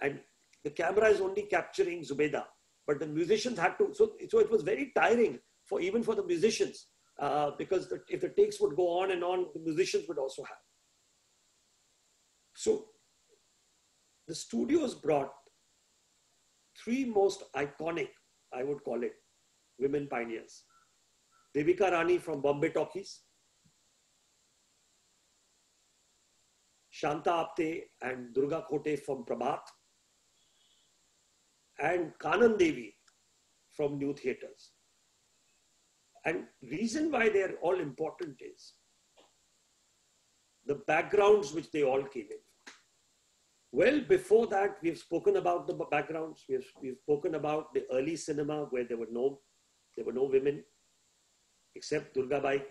Speaker 2: and the camera is only capturing Zubeda but the musicians had to. So, so it was very tiring for even for the musicians uh, because the, if the takes would go on and on, the musicians would also have. So the studios brought three most iconic, I would call it, women pioneers. Devika Rani from Bombay Talkies, Shanta Apte and Durga Khote from Prabhat, and Kanan Devi from New Theatres. And reason why they're all important is the backgrounds which they all came in from. Well, before that, we've spoken about the backgrounds. We've, we've spoken about the early cinema where there were no, there were no women except Durga Bai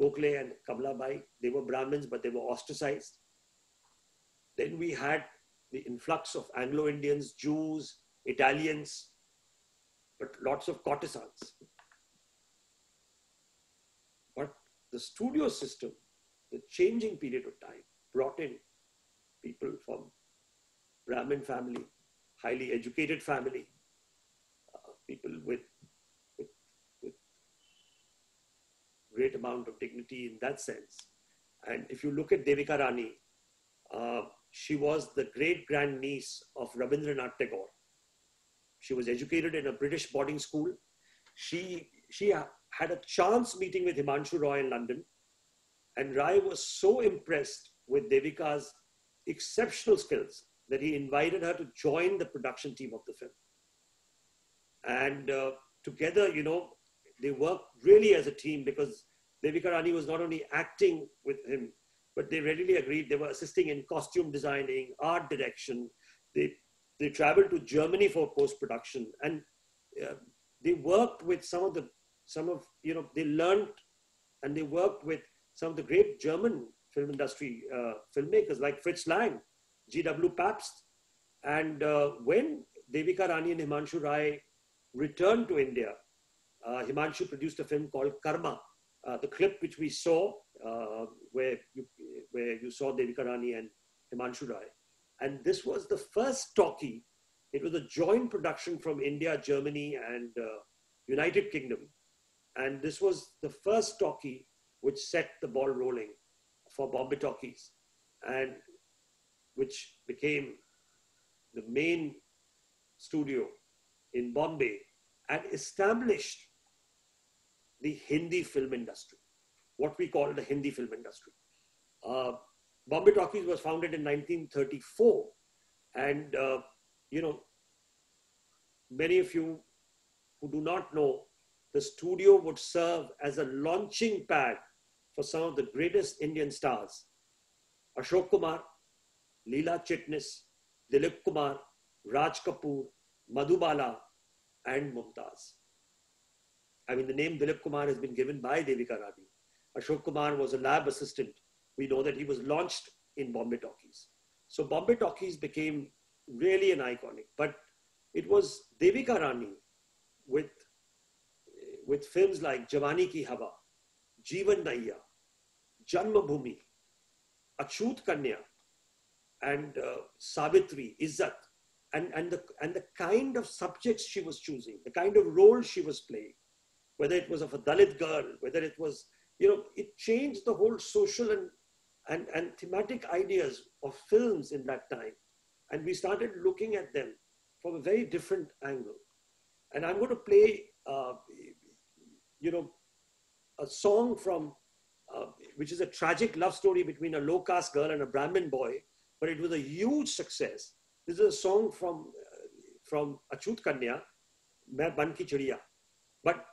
Speaker 2: Gokhale and Kamala Bai. They were Brahmins, but they were ostracized. Then we had the influx of Anglo-Indians, Jews, Italians, but lots of courtesans. But the studio system, the changing period of time, brought in people from Brahmin family, highly educated family, uh, people with, with, with great amount of dignity in that sense. And if you look at Devika Rani, uh, she was the great grand niece of Rabindranath Tagore. She was educated in a British boarding school. She, she had a chance meeting with Himanshu Roy in London. And Rai was so impressed with Devika's exceptional skills that he invited her to join the production team of the film. And uh, together, you know, they worked really as a team because Devika Rani was not only acting with him, but they readily agreed. They were assisting in costume designing, art direction. They they traveled to Germany for post production, and uh, they worked with some of the some of you know they learned and they worked with some of the great German film industry uh, filmmakers like Fritz Lang, G.W. Pabst, and uh, when Devika Rani and Himanshu Rai returned to India, uh, Himanshu produced a film called Karma. Uh, the clip which we saw, uh, where you where you saw Devika Rani and Himanshu Rai, and this was the first talkie. It was a joint production from India, Germany, and uh, United Kingdom. And this was the first talkie which set the ball rolling for Bombay Talkies and which became the main studio in Bombay and established the Hindi film industry, what we call the Hindi film industry. Uh, Bombay Talkies was founded in 1934. And, uh, you know, many of you who do not know, the studio would serve as a launching pad for some of the greatest Indian stars. Ashok Kumar, Leela Chitnis, Dilip Kumar, Raj Kapoor, Madhubala, and Mumtaz. I mean, the name Dilip Kumar has been given by Devika Rani. Ashok Kumar was a lab assistant we know that he was launched in Bombay Talkies. So Bombay Talkies became really an iconic, but it was Devika Rani with, with films like Jawani Ki Hava, Jeevan Naiya, Janmabhoomi, Achut Kanya, and uh, Savitri, Izzat, and, and, the, and the kind of subjects she was choosing, the kind of role she was playing, whether it was of a Dalit girl, whether it was, you know, it changed the whole social and and, and thematic ideas of films in that time. And we started looking at them from a very different angle. And I'm going to play, uh, you know, a song from, uh, which is a tragic love story between a low caste girl and a Brahmin boy, but it was a huge success. This is a song from, uh, from Achut Kanya, Main Ban Ki Chidiya. But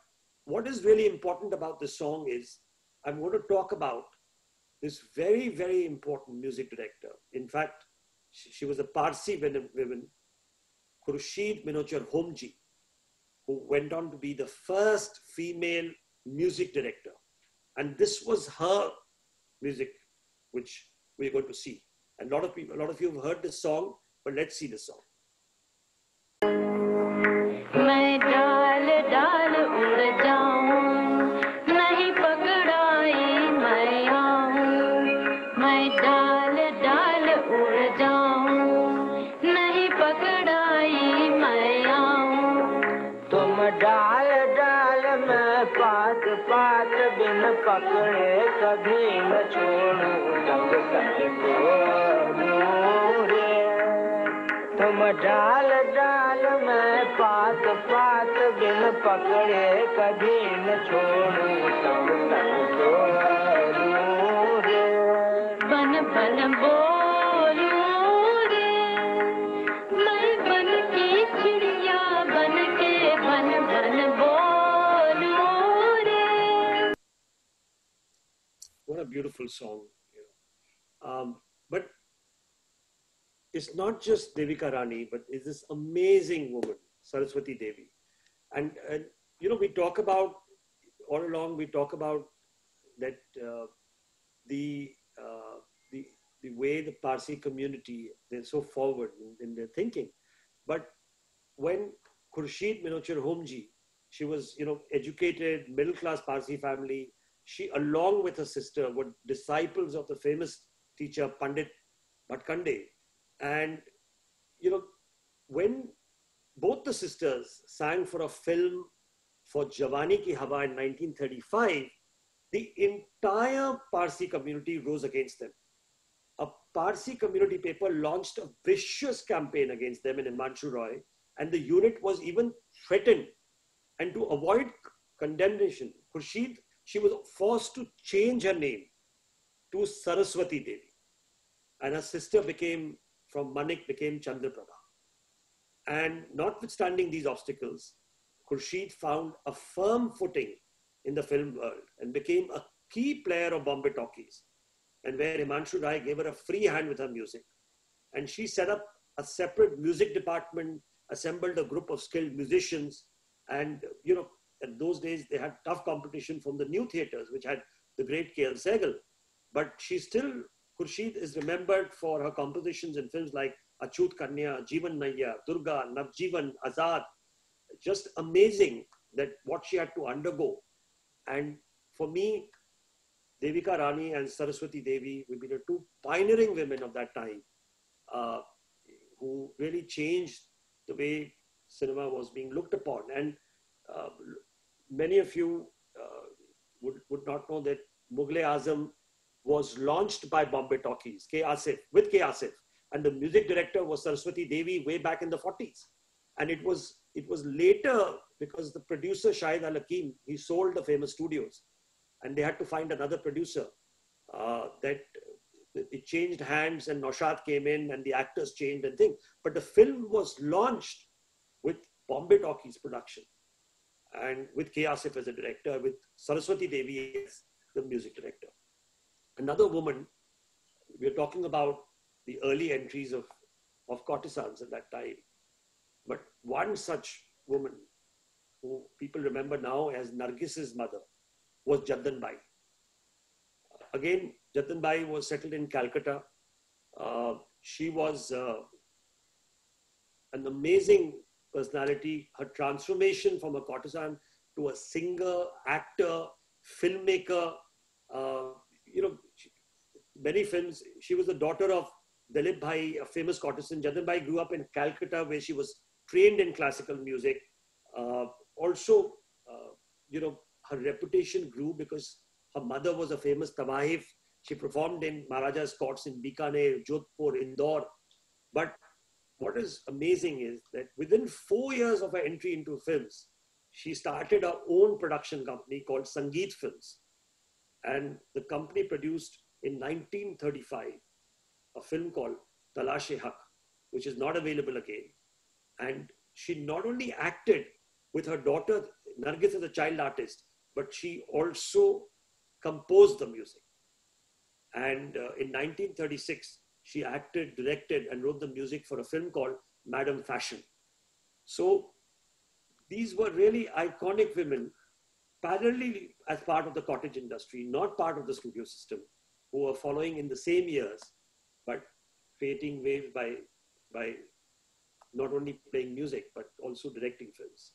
Speaker 2: what is really important about this song is I'm going to talk about this very, very important music director. In fact, she, she was a Parsi woman, Khurshid Minochar Homji, who went on to be the first female music director. And this was her music, which we're going to see. And a lot of people, a lot of you have heard this song, but let's see the song.
Speaker 3: डाल डाल मैं पात पात बिन पकड़े कभी न छोड़ू रे
Speaker 4: बन बन बोलू रे। मैं बन के चिड़िया बन के बन बन बोलू रे।
Speaker 2: What a beautiful song. It's not just Devika Rani, but it's this amazing woman, Saraswati Devi. And, and you know, we talk about, all along, we talk about that uh, the, uh, the, the way the Parsi community, they're so forward in, in their thinking. But when Khurshid Minochar Homji, she was, you know, educated, middle class Parsi family. She, along with her sister, were disciples of the famous teacher Pandit Bhatkhande. And, you know, when both the sisters sang for a film for Javani Ki Hawa in 1935, the entire Parsi community rose against them. A Parsi community paper launched a vicious campaign against them in Himanshu Roy, and the unit was even threatened. And to avoid condemnation, Khurshid, she was forced to change her name to Saraswati Devi. And her sister became, from Manik, became Chandraprabha. And notwithstanding these obstacles, Khurshid found a firm footing in the film world and became a key player of Bombay Talkies. And where Himanshu Rai gave her a free hand with her music. And she set up a separate music department, assembled a group of skilled musicians. And, you know, in those days, they had tough competition from the new theaters, which had the great K.L. Sehgal. But she still, Khurshid is remembered for her compositions in films like Achut Kanya, Jeevan Naiya, Durga, Navjeevan, Azad. Just amazing that what she had to undergo. And for me, Devika Rani and Saraswati Devi will be the two pioneering women of that time uh, who really changed the way cinema was being looked upon. And uh, many of you uh, would, would not know that Mughal Azam was launched by Bombay Talkies, K. Asif, with K. Asif. And the music director was Saraswati Devi way back in the 40s. And it was, it was later because the producer Shahid Al he sold the famous studios and they had to find another producer uh, that it changed hands and Naushad came in and the actors changed and things. But the film was launched with Bombay Talkies production and with K. Asif as a director, with Saraswati Devi as the music director. Another woman, we are talking about the early entries of, of courtesans at that time. But one such woman who people remember now as Nargis's mother was Jaddanbai. Again, Jaddanbai was settled in Calcutta. Uh, she was uh, an amazing personality. Her transformation from a courtesan to a singer, actor, filmmaker, uh, you know, many films. She was the daughter of Dalip Bhai, a famous courtesan. Jaddanbai grew up in Calcutta where she was trained in classical music. Uh, also, uh, you know, her reputation grew because her mother was a famous tawaif. She performed in Maharaja's courts in Bikaner, Jodhpur, Indore. But what is amazing is that within four years of her entry into films, she started her own production company called Sangeet Films. And the company produced in 1935 a film called Talash Haq, which is not available again. And she not only acted with her daughter, Nargis as a child artist, but she also composed the music. And uh, in 1936, she acted, directed, and wrote the music for a film called Madam Fashion. So these were really iconic women, parallelly as part of the cottage industry, not part of the studio system, who were following in the same years, but creating waves by, by not only playing music, but also directing films.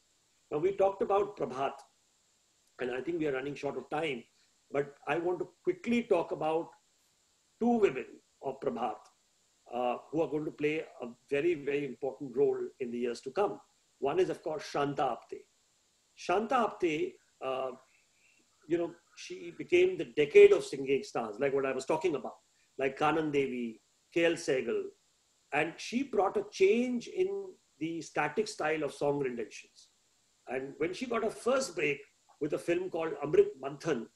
Speaker 2: Now, we talked about Prabhat, and I think we are running short of time, but I want to quickly talk about two women of Prabhat uh, who are going to play a very, very important role in the years to come. One is, of course, Shanta Apte. Shanta Apte, uh, you know, she became the decade of singing stars, like what I was talking about, like Kanan Devi, KL Sehgal. And she brought a change in the static style of song renditions. And when she got her first break with a film called Amrit Manthan,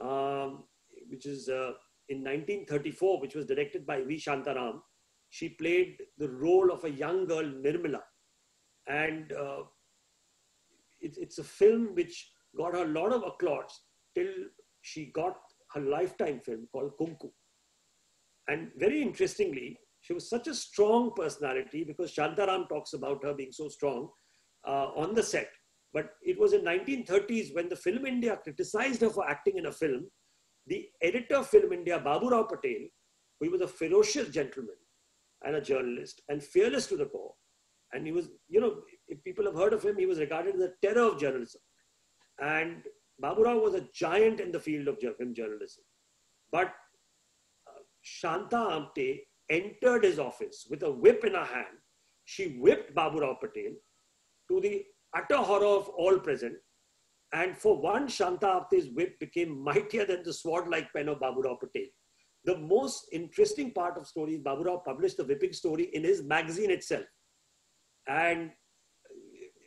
Speaker 2: um, which is uh, in 1934, which was directed by V. Shantaram, she played the role of a young girl, Nirmala. And uh, it, it's a film which got her a lot of applause till she got her lifetime film called Kunku. And very interestingly, she was such a strong personality because Shantaram talks about her being so strong uh, on the set. But it was in 1930s when the Film India criticized her for acting in a film. The editor of Film India, Babu Rao Patel, who was a ferocious gentleman and a journalist and fearless to the core, and he was, you know, if people have heard of him, he was regarded as the terror of journalism. And Babu Rao was a giant in the field of film journalism. But uh, Shanta Apte entered his office with a whip in her hand. She whipped Babu Rao Patel to the utter horror of all present. And for one, Shanta Apte's whip became mightier than the sword-like pen of Babu Rao Patel. The most interesting part of the story is Babu Rao published the whipping story in his magazine itself. And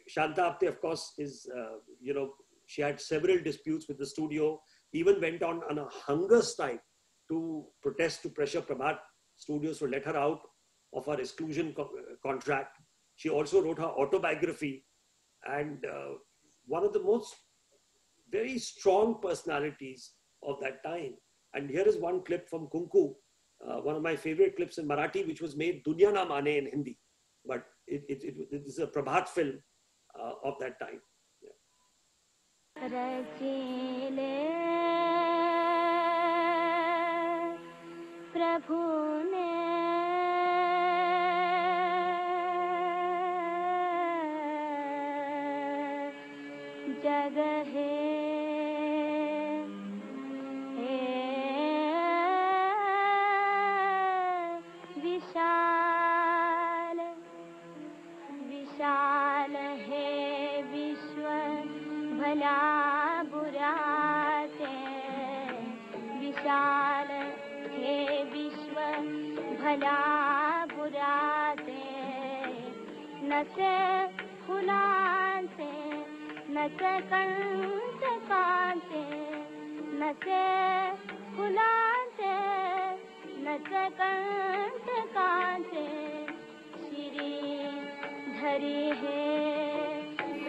Speaker 2: Shanta Apte, of course, is, uh, you know, she had several disputes with the studio, even went on on a hunger strike to protest to pressure Prabhat Studios to let her out of her exclusion co contract. She also wrote her autobiography and uh, one of the most very strong personalities of that time. And here is one clip from Kunku, uh, one of my favorite clips in Marathi, which was made Dunya Na Mane in Hindi. But it, it, it, it is a Prabhat film uh, of that time.
Speaker 4: रचील। प्रभुने। जगहे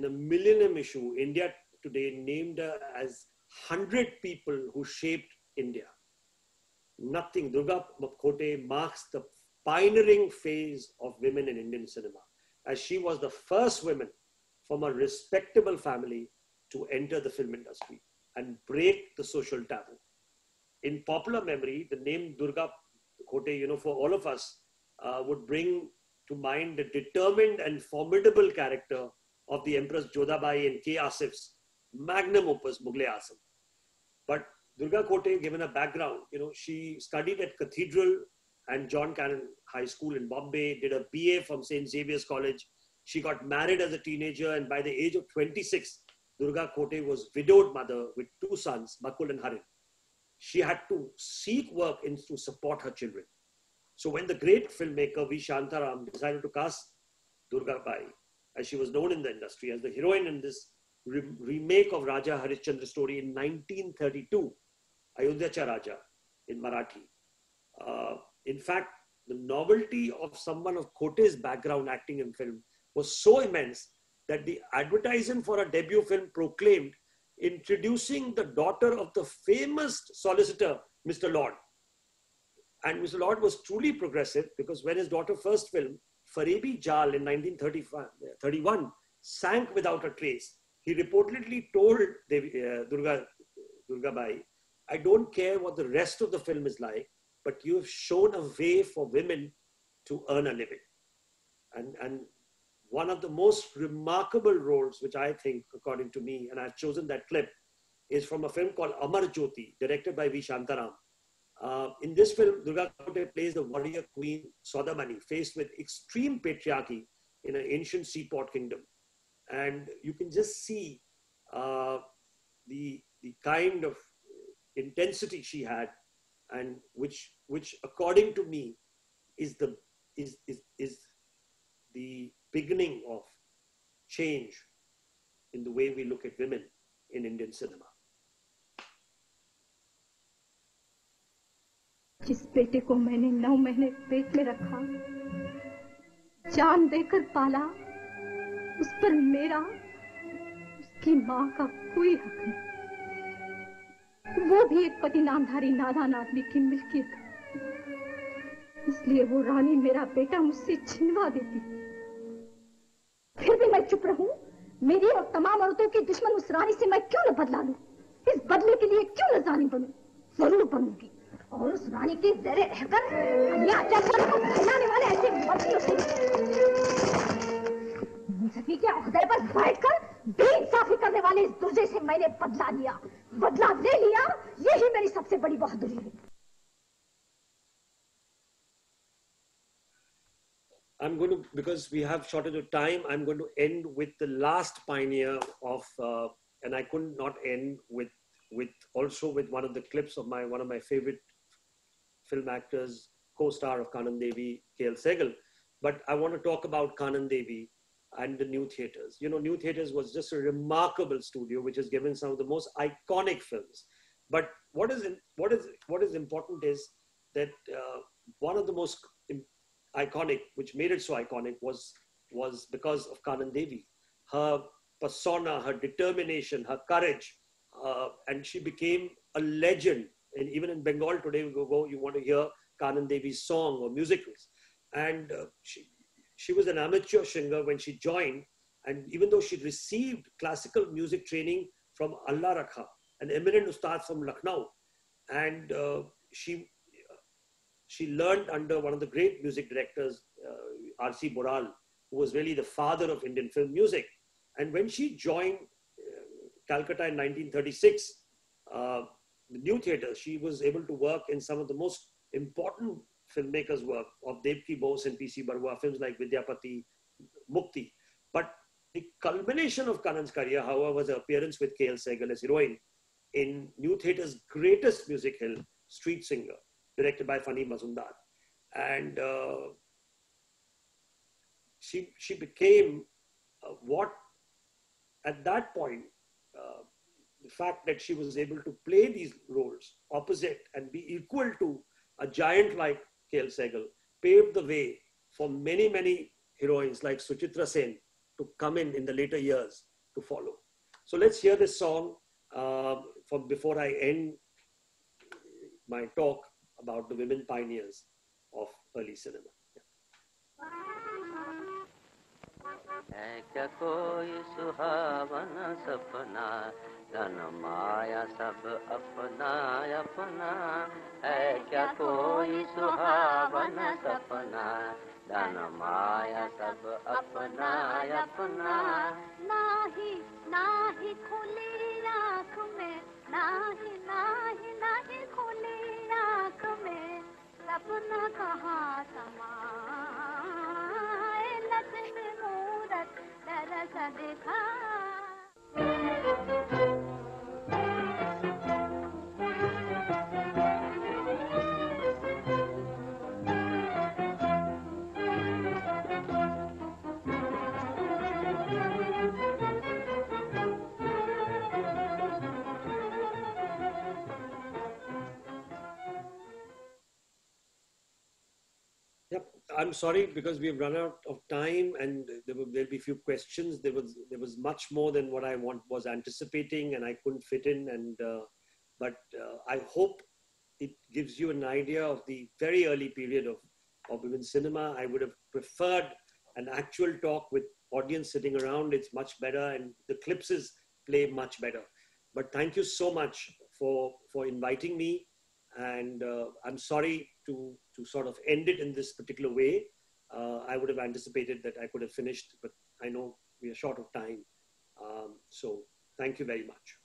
Speaker 2: in a millennium issue, India Today named her as 100 people who shaped India. Nothing. Durga Khote marks the pioneering phase of women in Indian cinema, as she was the first woman from a respectable family to enter the film industry and break the social taboo. In popular memory, the name Durga Khote, you know, for all of us, uh, would bring to mind the determined and formidable character of the Empress Jodhabai and K. Asif's magnum opus, Mughal-e-Azam. But Durga Khote, given a background, you know, she studied at Cathedral and John Connon High School in Bombay, did a BA from St. Xavier's College. She got married as a teenager, and by the age of 26, Durga Khote was widowed mother with two sons, Bakul and Harin. She had to seek work in, to support her children. So when the great filmmaker V. Shantaram decided to cast Durga Bai, as she was known in the industry, as the heroine in this re remake of Raja Harishchandra story in 1932, Ayodhya Raja in Marathi. Uh, in fact, the novelty of someone of Khote's background acting in film was so immense that the advertisement for a debut film proclaimed introducing the daughter of the famous solicitor, Mr. Laud. And Mr. Laud was truly progressive because when his daughter first film, Farebi Jal in 1931 sank without a trace, he reportedly told Devi, uh, Durga, Durgabai, I don't care what the rest of the film is like, but you have shown a way for women to earn a living. And, and one of the most remarkable roles, which I think, according to me, and I've chosen that clip, is from a film called Amar Jyoti, directed by V. Shantaram. Uh, in this film, Durga Khote plays the warrior queen Saudamani, faced with extreme patriarchy in an ancient seaport kingdom. And you can just see uh, the, the kind of intensity she had, and which, which according to me, is the, is, is, is the beginning of change in the way we look at women in Indian cinema.
Speaker 5: जिस बेटे को मैंने नौ महीने पेट में रखा, जान देकर पाला, उस पर मेरा, उसकी माँ का कोई हक नहीं। वो भी एक पति नामधारी नादान आदमी की मिल्कियत। इसलिए वो रानी मेरा बेटा मुझसे छिनवा देती। फिर भी मैं चुप रहूँ? मेरी और तमाम औरतों की दुश्मन उस रानी से मैं क्यों न बदला लूँ? इस बदले के लिए क्यों न जानी बनूं? ज़रूर बनूँगी। और उस रानी के जरे रहकर अत्याचार फैलाने वाले ऐसे मुंसफी के अहदे पर बैठकर बेइंसाफी करने वाले इस दुर्जे से मैंने बदला लिया बदला ले लिया यही मेरी सबसे बड़ी बहादुरी है
Speaker 2: I'm going to, because we have shortage of time, I'm going to end with the last pioneer of, uh, and I could not end with, with also with one of the clips of my, one of my favorite film actors, co-star of Kanan Devi, KL Sehgal. But I want to talk about Kanan Devi and the New Theatres. You know, New Theatres was just a remarkable studio which has given some of the most iconic films. But what is, what is, what is important is that uh, one of the most iconic, which made it so iconic, was was because of Kanan Devi. Her persona, her determination, her courage, uh, and she became a legend. And even in Bengal today, we go, you want to hear Kanan Devi's song or musicals. And uh, she, she was an amateur singer when she joined. And even though she received classical music training from Allah Rakha, an eminent ustad from Lucknow, and uh, she she learned under one of the great music directors, uh, R.C. Boral, who was really the father of Indian film music. And when she joined uh, Calcutta in 1936, uh, the new theater, she was able to work in some of the most important filmmakers' work of Devki Bose and P.C. Barua, films like Vidyapati, Mukti. But the culmination of Kanan's career, however, was her appearance with K.L. Sehgal as heroine in New Theater's greatest music hill, Street Singer directed by Fani Mazumdar. And uh, she, she became uh, what, at that point, the fact that she was able to play these roles opposite and be equal to a giant like K.L. Sehgal paved the way for many, many heroines like Suchitra Sen to come in in the later years to follow. So let's hear this song uh, from before I end my talk about the women pioneers of early cinema.
Speaker 6: है क्या कोई सुहावन सपना? धन माया सब अपना अपना। है क्या कोई सुहावन सपना? धन माया सब अपना अपना।
Speaker 4: नाही नाही खुली आँख में, नाही नाही नाही खुली आँख में। सपना कहाँ समाए? लक्ष्मी मूरत दरस दिखा
Speaker 2: I'm sorry because we've run out of time and there will there'll be a few questions. There was there was much more than what I want was anticipating and I couldn't fit in. And uh, but uh, I hope it gives you an idea of the very early period of of women cinema. I would have preferred an actual talk with audience sitting around. It's much better and the clips is play much better. But thank you so much for, for inviting me. And uh, I'm sorry to, to sort of end it in this particular way. Uh, I would have anticipated that I could have finished, but I know we are short of time. Um, so thank you very much.